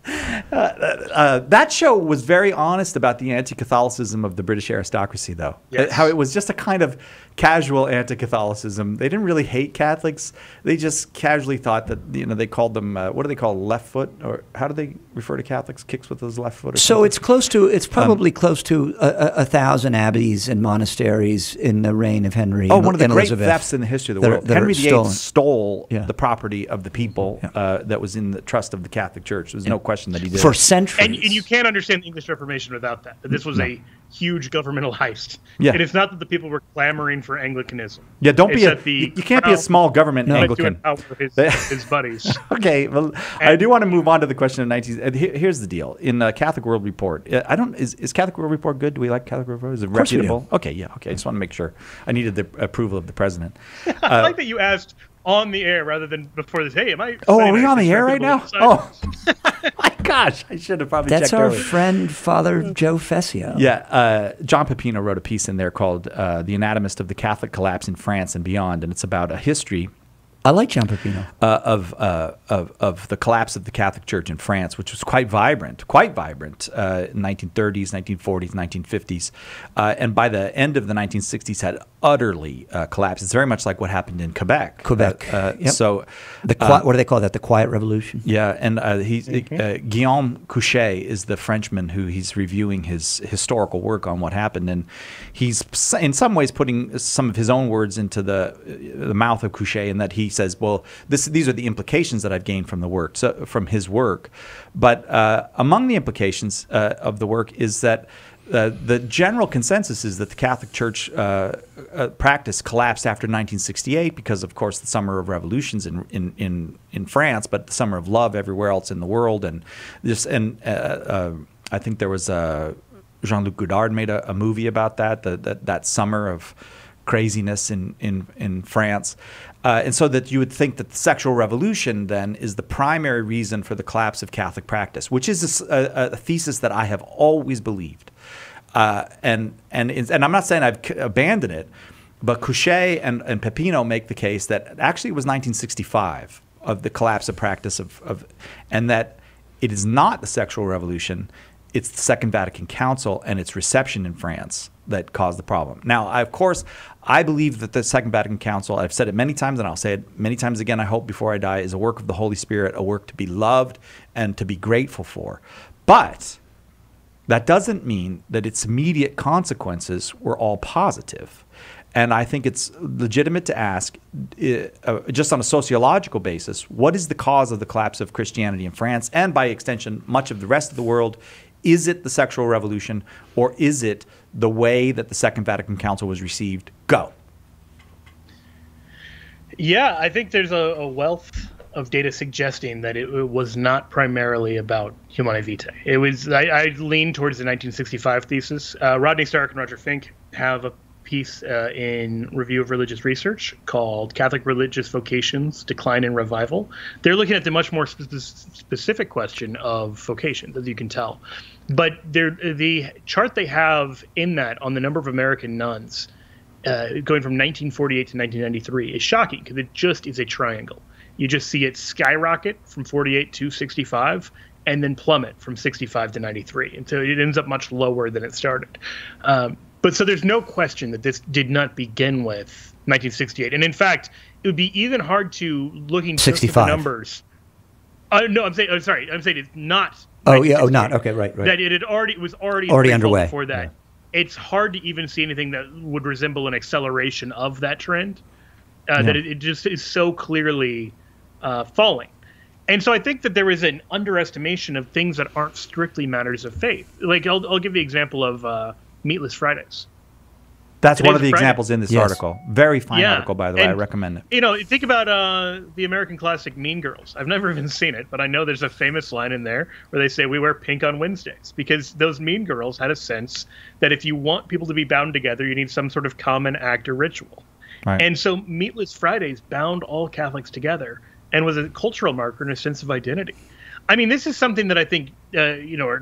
uh, uh, that show was very honest about the anti-Catholicism of the British aristocracy, though. Yes. How it was just a kind of casual anti-Catholicism. They didn't really hate Catholics. They just casually thought that you know they called them uh, what do they call left foot or how do they refer to Catholics? Kicks with his left foot. Or So something? it's close to it's Um, probably close to a, a, a thousand abbeys and monasteries in the reign of Henry. Oh, and- one of the great Elizabeth thefts in the history of the that world. are Henry VIII stolen. stole Yeah. the property of the people uh, that was in the trust of the Catholic Church. There's no question that he did For centuries. And, and you can't understand the English Reformation without that. That this was No. a huge governmental *laughs* heist. Yeah. And it's not that the people were clamoring for Anglicanism. Yeah, don't It's be a. the You, you can't be a small government went to Anglican. empower His, *laughs* his buddies. *laughs* okay, well, I do want to move on to the question of 19. uh, Here's the deal: in uh, Catholic World Report, uh, I don't is, is Catholic World Report good? Do we like Catholic World Report? Is it Of course we do. reputable? Okay, yeah, okay. I just want to make sure. I needed the approval of the president. I Uh, like that you asked on the air rather than before this. Hey, am I? oh, are we on the air right now? reputable Oh, my gosh! I should have probably That's checked our earlier. friend Father Joe Fessio. Yeah, uh, John Pepino wrote a piece in there called uh, "The Anatomist of the Catholic Collapse in France and Beyond," and it's about a history I like John Pepino. uh, of, uh, of of the collapse of the Catholic Church in France, which was quite vibrant, quite vibrant uh, in 1930s, 1940s, 1950s, uh, and by the end of the 1960s had utterly uh, collapsed. It's very much like what happened in Quebec. Quebec. Uh, uh, Yep. So, The qui- uh, what do they call that? The Quiet Revolution. yeah, and uh, he's Mm-hmm. uh, Guillaume Cuchet is the Frenchman who he's reviewing his historical work on what happened, and he's in some ways putting some of his own words into the the mouth of Cuchet, in that he says, "Well, this these are the implications that I've gained from the work, so, from his work." But uh, among the implications uh, of the work is that. Uh, the general consensus is that the Catholic Church uh, uh, practice collapsed after 1968 because, of course, the summer of revolutions in, in, in, in France, but the summer of love everywhere else in the world, and this and uh, uh, I think there was uh, Jean-Luc Godard made a, a movie about that, the, that that summer of craziness in in in France, uh, and so that you would think that the sexual revolution then is the primary reason for the collapse of Catholic practice, which is a thesis that I have always believed, uh, and and and I'm not saying I've abandoned it, but Cuchet and, and Pepino make the case that actually it was 1965 of the collapse of practice of, of and that it is not the sexual revolution it's the Second Vatican Council and its reception in France that caused the problem. Now, I, of course, I believe that the Second Vatican Council, I've said it many times and I'll say it many times again, I hope before I die, is a work of the Holy Spirit, a work to be loved and to be grateful for. But that doesn't mean that its immediate consequences were all positive. And I think it's legitimate to ask, uh, just on a sociological basis, what is the cause of the collapse of Christianity in France and, by extension, much of the rest of the world? Is it the sexual revolution or is it the way that the Second Vatican Council was received? Go. Yeah, I think there's a, a wealth of data suggesting that it, it, was not primarily about Humanae Vitae. It was I, I lean towards the 1965 thesis. Uh, Rodney Stark and Roger Finke have a piece uh, in Review of Religious Research called "Catholic Religious Vocations: Decline and Revival." They're looking at the much more spe- specific question of vocation, as you can tell. But the chart they have in that on the number of American nuns. Uh, going from 1948 to 1993 is shocking because it just is a triangle you just see it skyrocket from 48 to 65 and then plummet from 65 to 93. And so it ends up much lower than it started. Um, but so there's no question that this did not begin with 1968. And in fact, it would be even hard to looking just at the numbers. Uh, no, I'm saying, oh, sorry, I'm saying it's not. Oh yeah, oh not okay, right, right. That it had already it was already already underway before that. Yeah. It's hard to even see anything that would resemble an acceleration of that trend. Uh, yeah. That it, it just is so clearly uh, falling. And so I think that there is an underestimation of things that aren't strictly matters of faith. Like I'll, I'll give the example of uh, Meatless Fridays. That's Today's one of the Friday. examples in this yes. article. Very fine yeah. article, by the way. And, I recommend it. You know, think about uh, the American classic Mean Girls. I've never even seen it, but I know there's a famous line in there where they say we wear pink on Wednesdays because those Mean Girls had a sense that if you want people to be bound together, you need some sort of common act or ritual. Right. And so Meatless Fridays bound all Catholics together and was a cultural marker and a sense of identity. I mean, this is something that I think uh, you know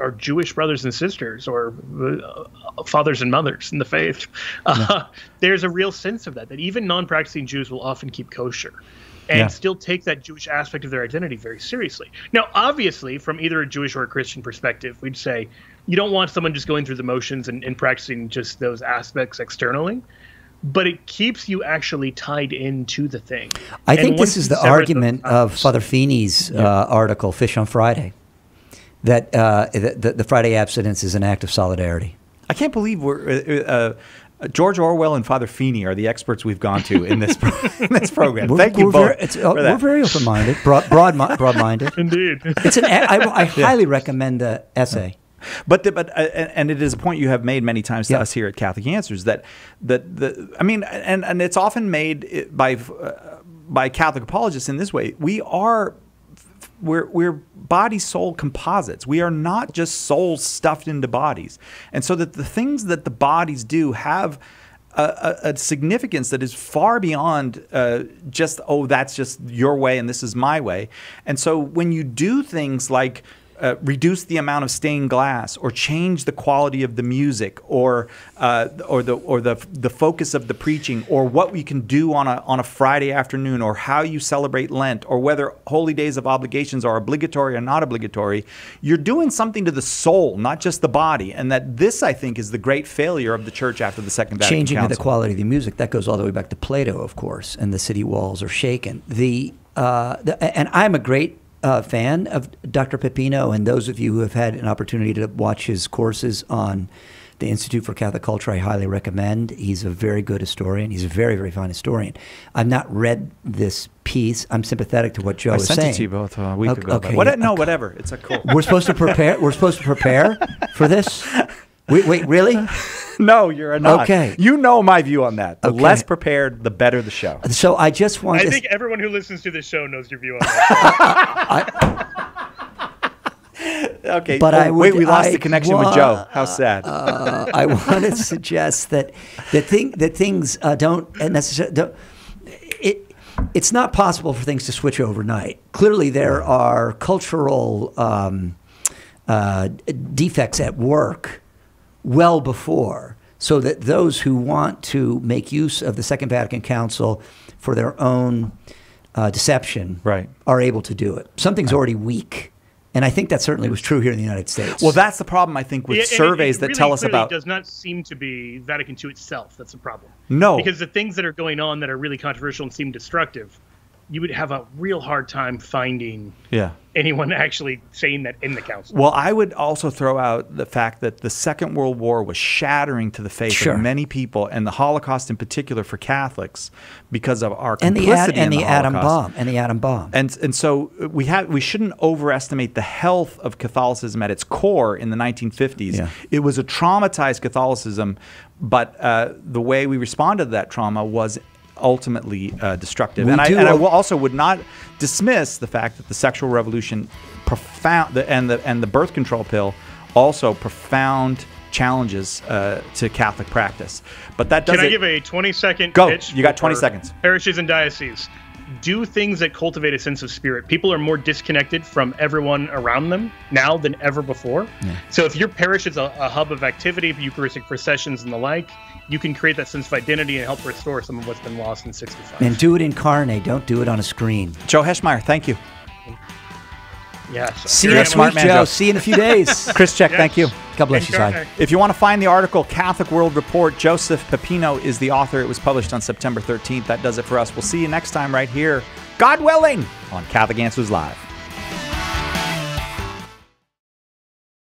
our, Jewish brothers and sisters or uh, fathers and mothers in the faith. *laughs* Uh, yeah. There's a real sense of that that even non-practicing Jews will often keep kosher. And yeah. still take that Jewish aspect of their identity very seriously. Now, obviously, from either a Jewish or a Christian perspective, we'd say you don't want someone just going through the motions and, and practicing just those aspects externally but it keeps you actually tied into the thing. I and think this is the argument of Father Feeney's yeah. uh, article, Fish on Friday, that uh, the, the, Friday abstinence is an act of solidarity. I can't believe we're. Uh, uh George Orwell and Father Feeney are the experts we've gone to in this pro- *laughs* in this program. We're, Thank you both. Very, uh, we're very open-minded, broad, broad, broad-minded. *laughs* Indeed, it's an. I, I *laughs* highly recommend the essay. But the, but uh, and it is a point you have made many times to yep. us here at Catholic Answers that that the I mean and and it's often made by uh, by Catholic apologists in this way. We are we're we're body soul composites. We are not just souls stuffed into bodies, and so that the things that the bodies do have. A, a, a, significance that is far beyond uh, just oh that's just your way and this is my way and so when you do things like uh, reduce the amount of stained glass or change the quality of the music or uh, or the or the the focus of the preaching or what we can do on a on a Friday afternoon or how you celebrate Lent or whether holy days of obligations are obligatory or not obligatory you're doing something to the soul not just the body and that this I think is the great failure of the church after the second Vatican changing Council. the quality of the music that goes all the way back to Plato of course and the city walls are shaken the uh, the, and I'm a great uh, fan of Dr. Pepino, and those of you who have had an opportunity to watch his courses on the Institute for Catholic Culture, I highly recommend. He's a very good historian. He's a very, very fine historian. I've not read this piece. I'm sympathetic to what Joe I is sent saying. it to you both a week okay, ago. Okay, what, no, whatever. It's a cool. We're supposed to prepare. We're supposed to prepare for this. *laughs* Wait, wait, really? *laughs* no, you're not. Okay. You know my view on that. The okay. less prepared, the better the show. So I just want to I to. think everyone who listens to this show knows your view on that. *laughs* *laughs* okay. But I would, wait, we lost I the connection wa- with Joe. How sad. Uh, I want to suggest that that thing that things uh, don't necessarily don't, it. It's not possible for things to switch overnight. Clearly, there are cultural um, uh, defects at work well before, so that those who want to make use of the Second Vatican Council for their own uh, deception right. are able to do it. Something's already weak. And I think that certainly was true here in the United States. Well, that's the problem, I think, with yeah, surveys it, it that tell us about. It does not seem to be Vatican II itself. That's the problem. No. Because the things that are going on that are really controversial and seem destructive, you would have a real hard time finding yeah anyone *laughs* actually saying that in the council. Well, I would also throw out the fact that the Second World War was shattering to the faith Sure. of many people, and the Holocaust in particular for Catholics, because of our And the, complicity ad, and in the, the, atom bomb. And the atom bomb. And and so we have we shouldn't overestimate the health of Catholicism at its core in the 1950s. Yeah. It was a traumatized Catholicism, but uh, the way we responded to that trauma was ultimately uh, destructive. We and I, and I a- will also would not dismiss the fact that the sexual revolution profound the, and the and the birth control pill also profound challenges uh, to Catholic practice. But that Can doesn't I give a 20 second Go. pitch? You got 20 for seconds. Parishes and dioceses. Do things that cultivate a sense of spirit. People are more disconnected from everyone around them now than ever before. So if your parish is a, a hub of activity, Eucharistic processions and the like, you can create that sense of identity and help restore some of what's been lost in 65. and do it incarnate. Don't do it on a screen. Joe Heschmeyer, thank you. Yes. See you next week, Joe. Joe. See you in a few days. *laughs* Chris Check, thank you. God bless you, Si. If you want to find the article, Catholic World Report, Joseph Pepino is the author. It was published on September 13th. That does it for us. We'll see you next time right here, God willing, on Catholic Answers Live.